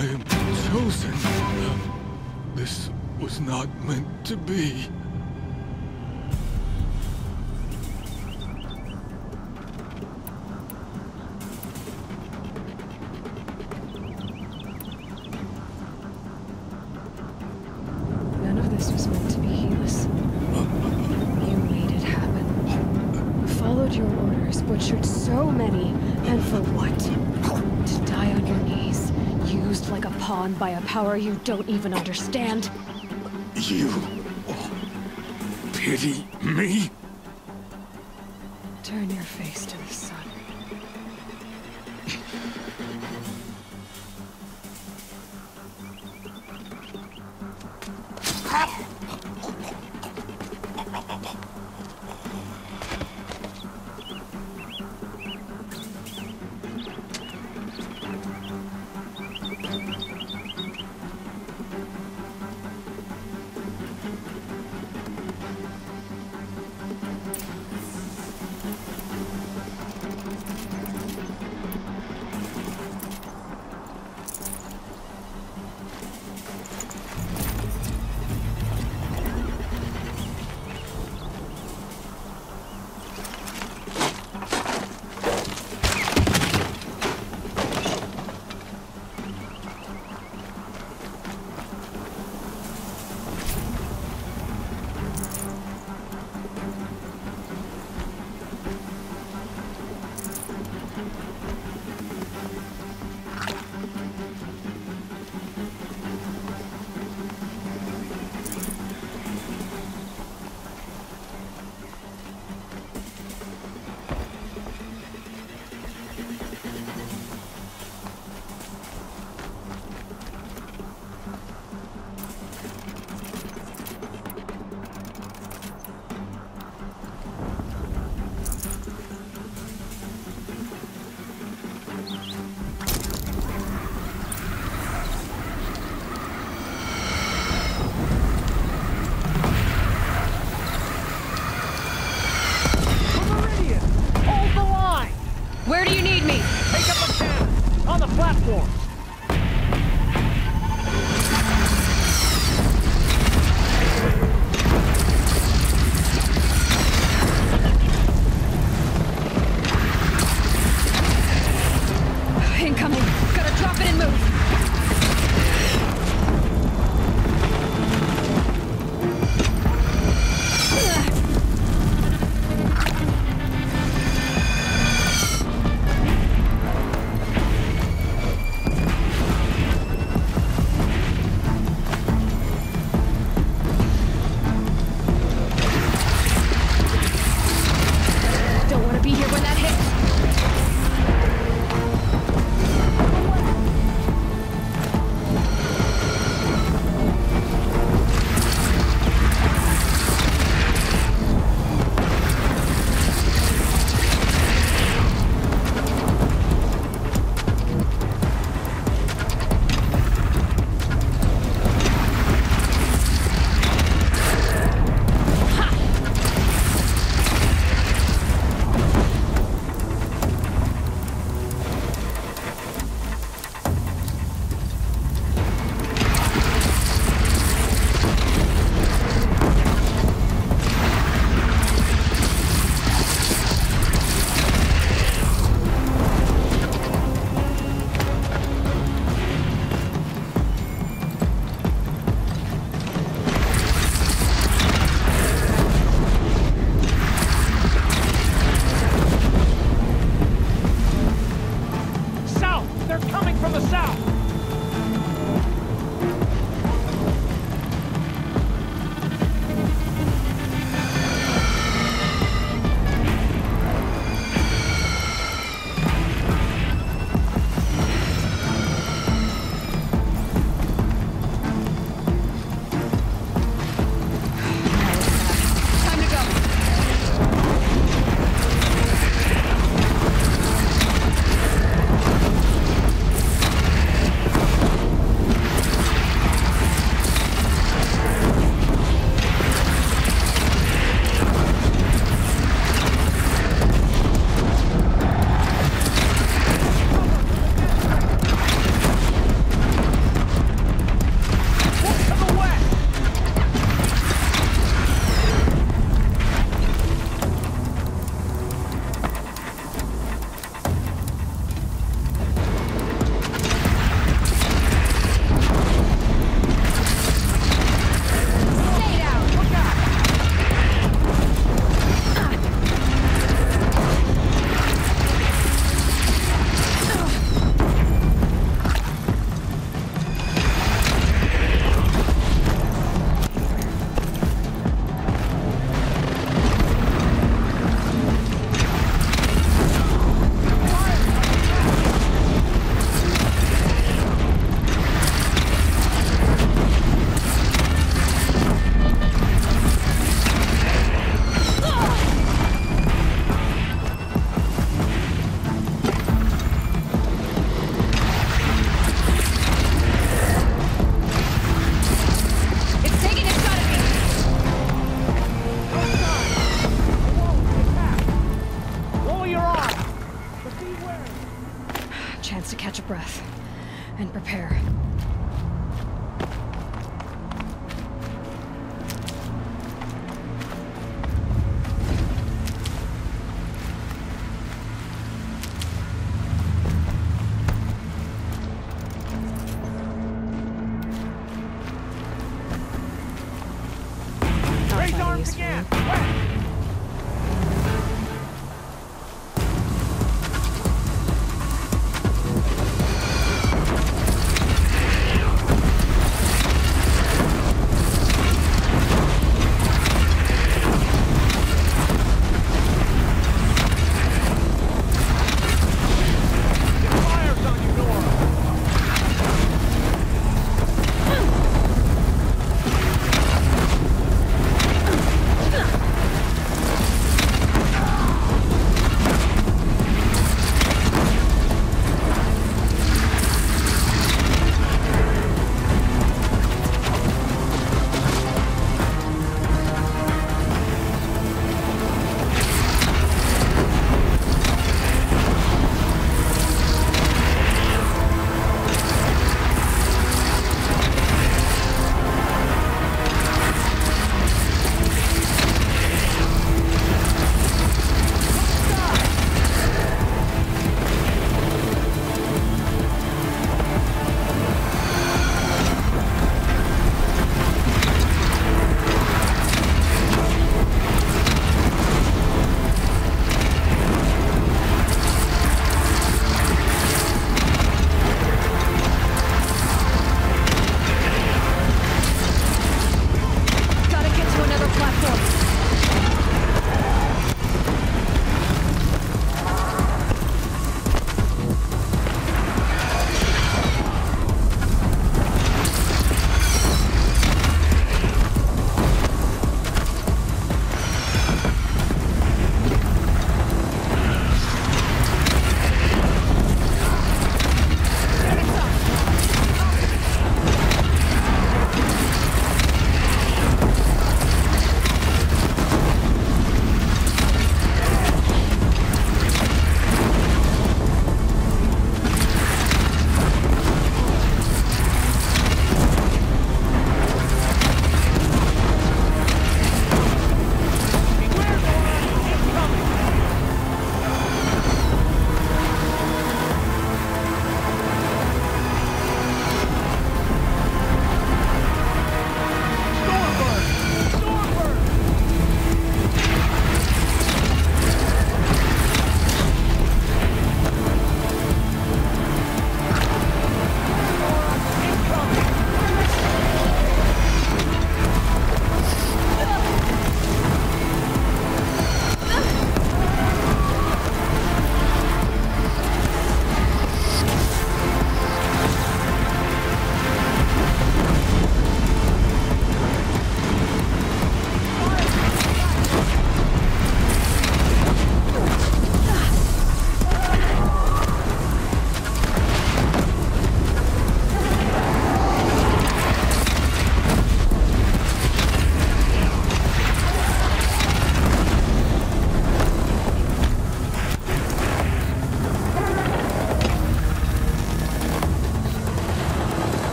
I am chosen. This was not meant to be. power you don't even understand. You... pity me? Turn your face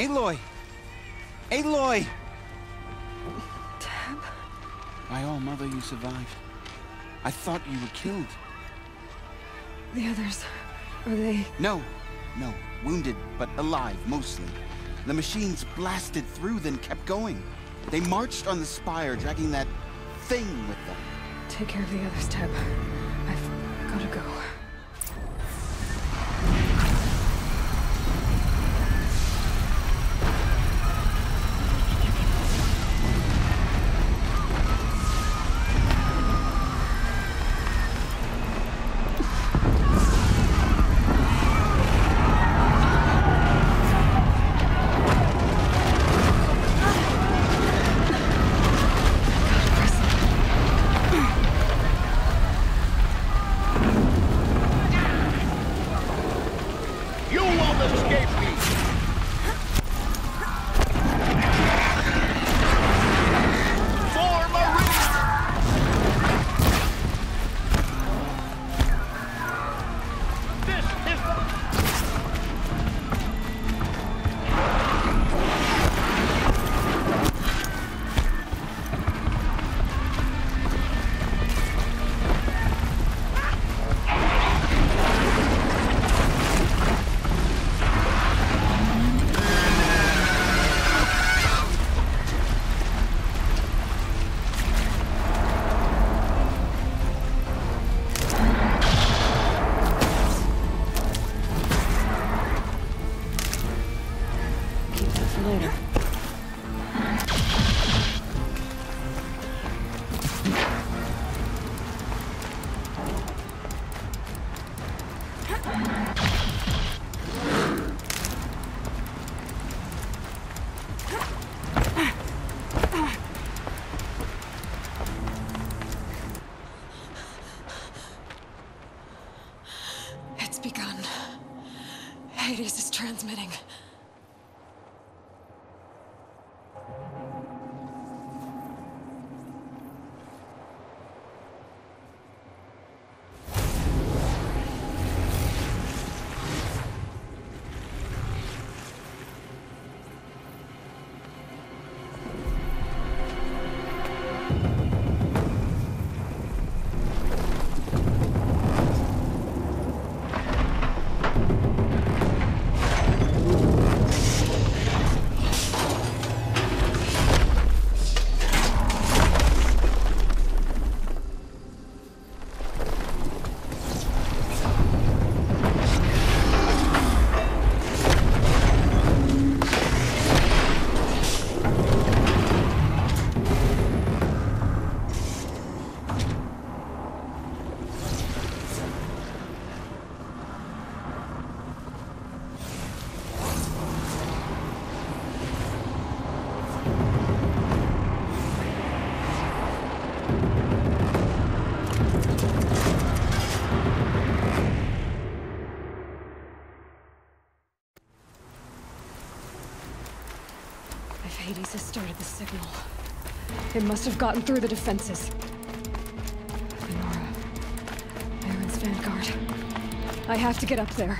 Aloy! Aloy! Teb? My all mother, you survived. I thought you were killed. The others, are they... No, no. Wounded, but alive, mostly. The machines blasted through, then kept going. They marched on the spire, dragging that thing with them. Take care of the others, Teb. I've gotta go. It must have gotten through the defenses. Lenora, Erend's vanguard. I have to get up there.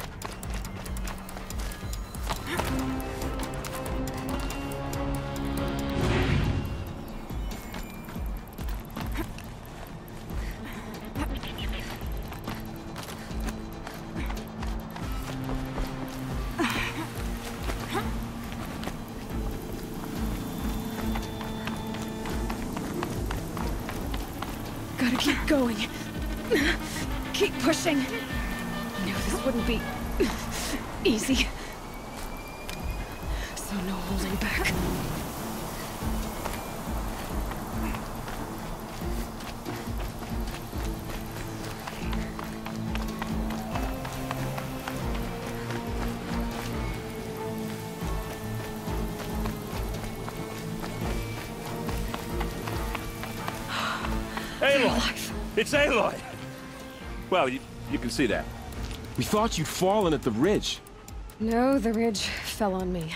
It's Aloy! Well, you, you can see that. We thought you'd fallen at the ridge. No, the ridge fell on me.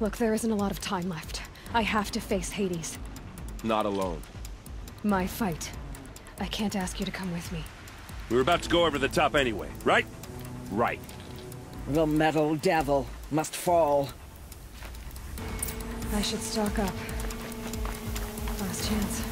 Look, there isn't a lot of time left. I have to face Hades. Not alone. My fight. I can't ask you to come with me. We were about to go over the top anyway, right? Right. The metal devil must fall. I should stock up. Last chance.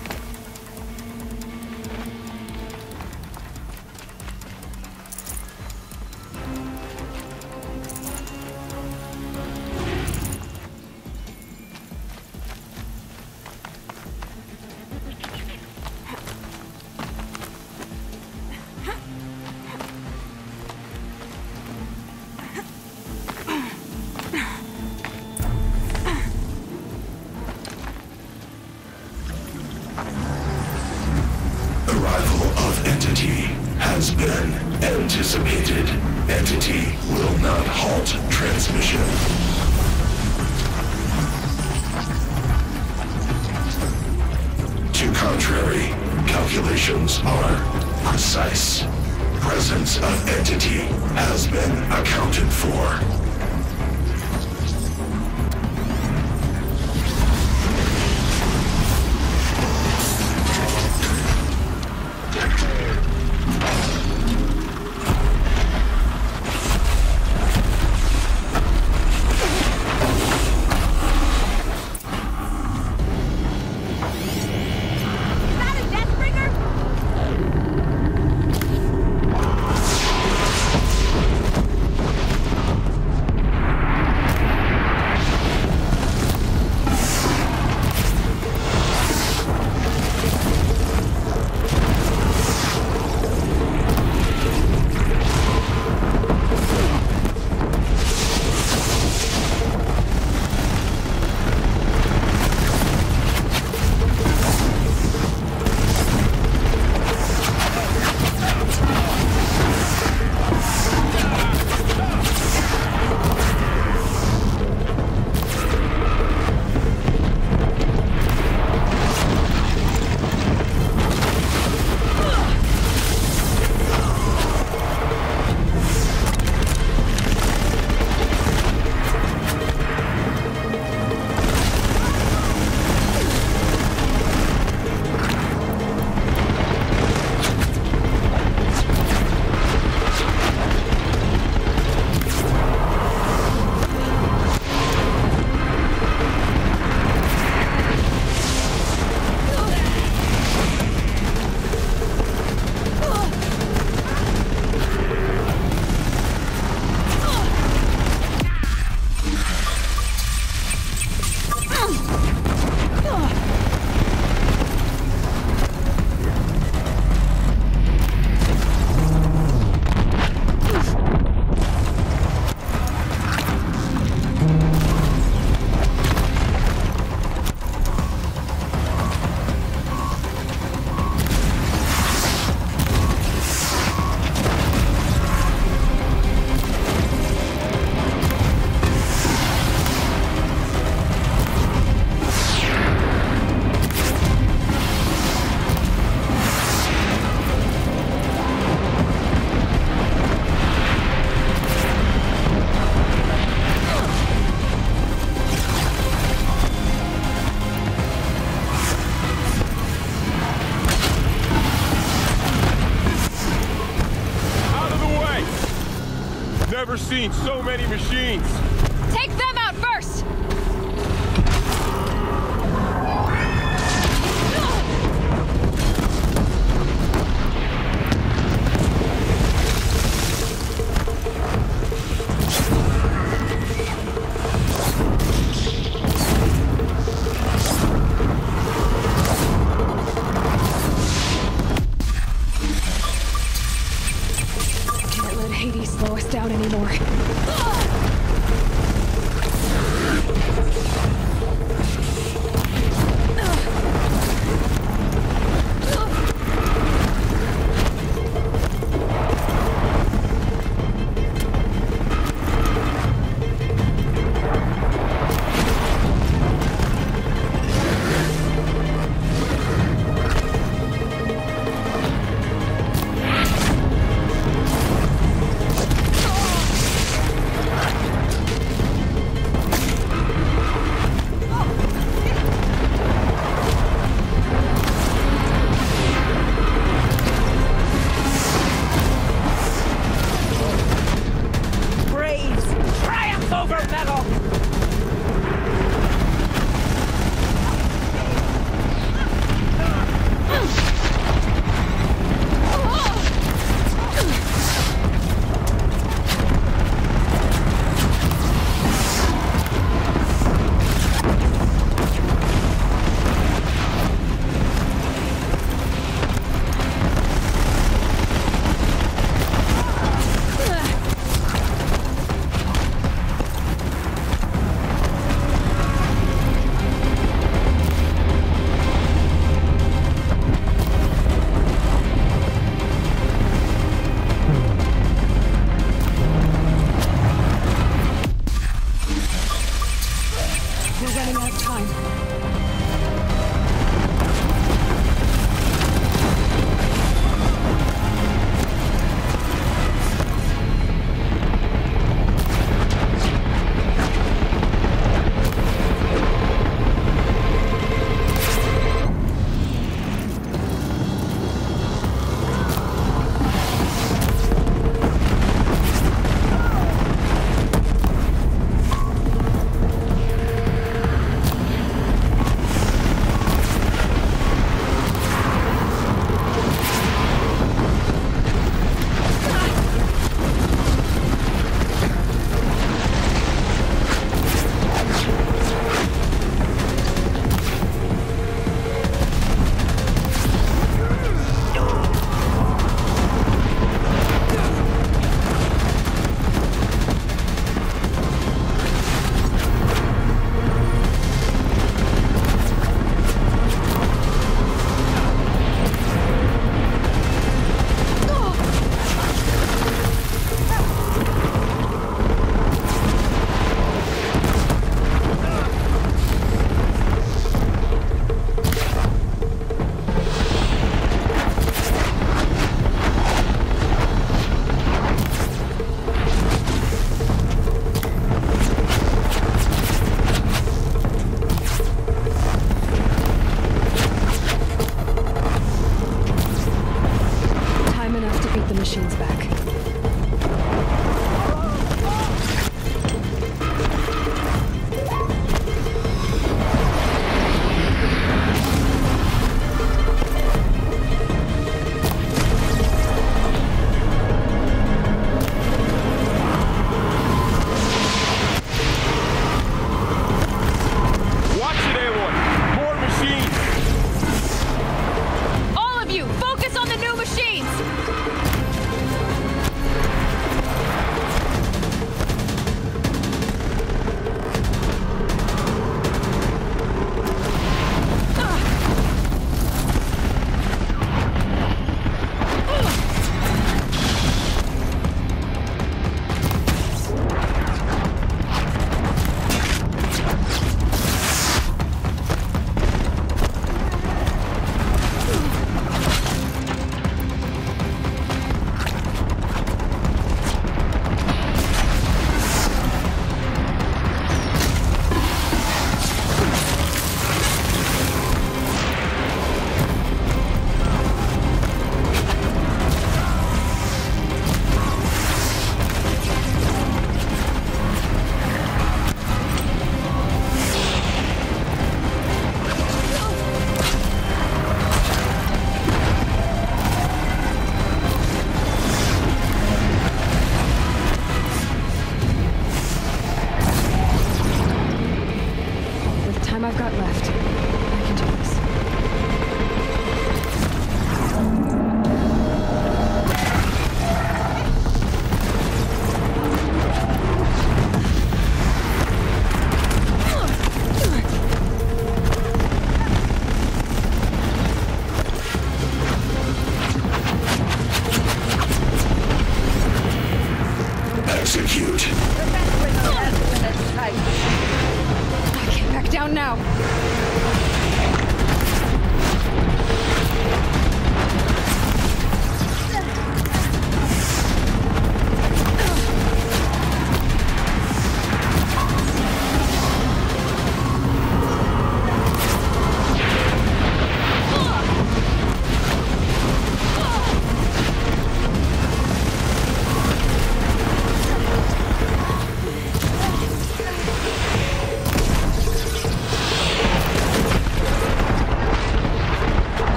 Seen so many machines.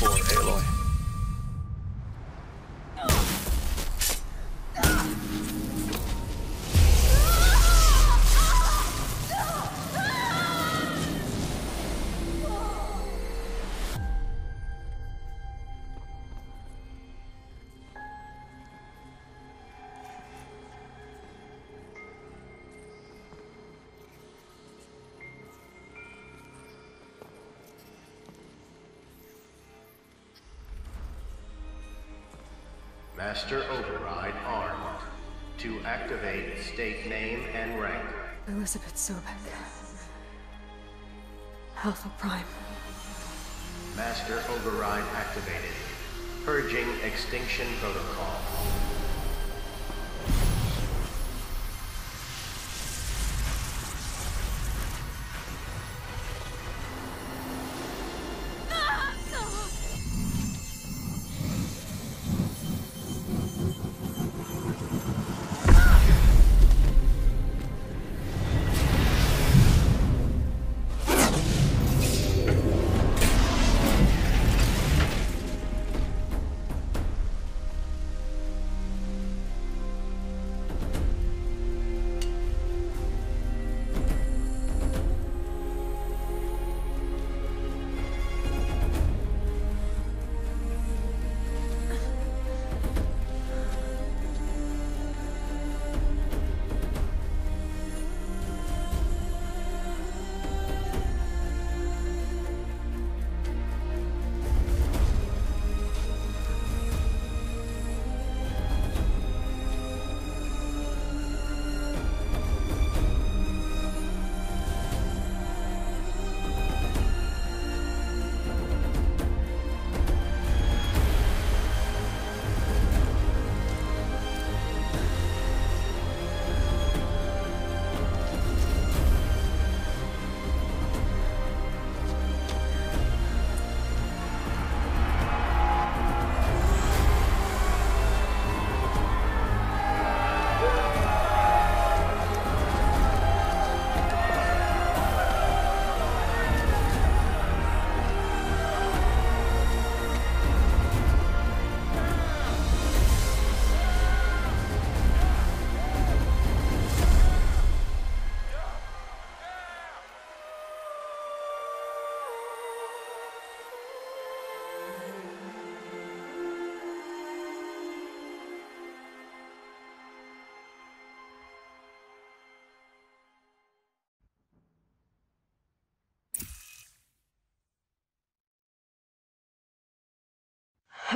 For, Aloy. Master Override armed. To activate, state name and rank. Elisabet Sobeck. Alpha Prime. Master Override activated. Purging Extinction Protocol.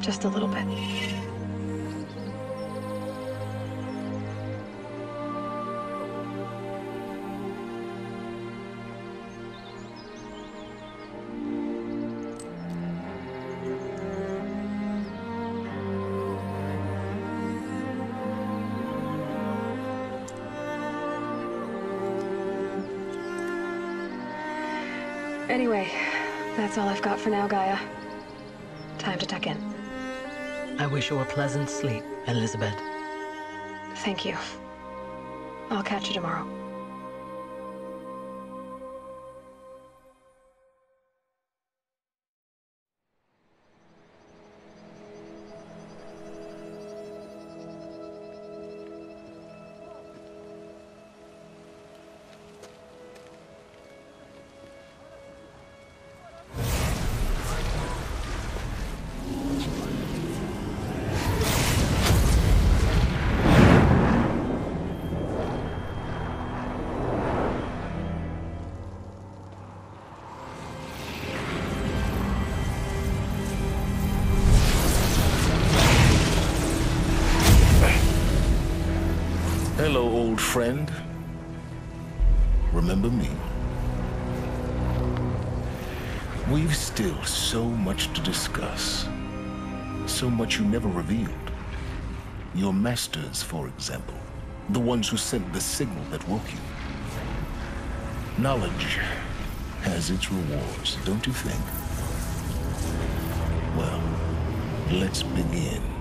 Just a little bit. Anyway, that's all I've got for now, Gaia. Time to tuck in. I wish you a pleasant sleep, Elisabet. Thank you. I'll catch you tomorrow. Your masters, for example. The ones who sent the signal that woke you. Knowledge has its rewards, don't you think? Well, let's begin.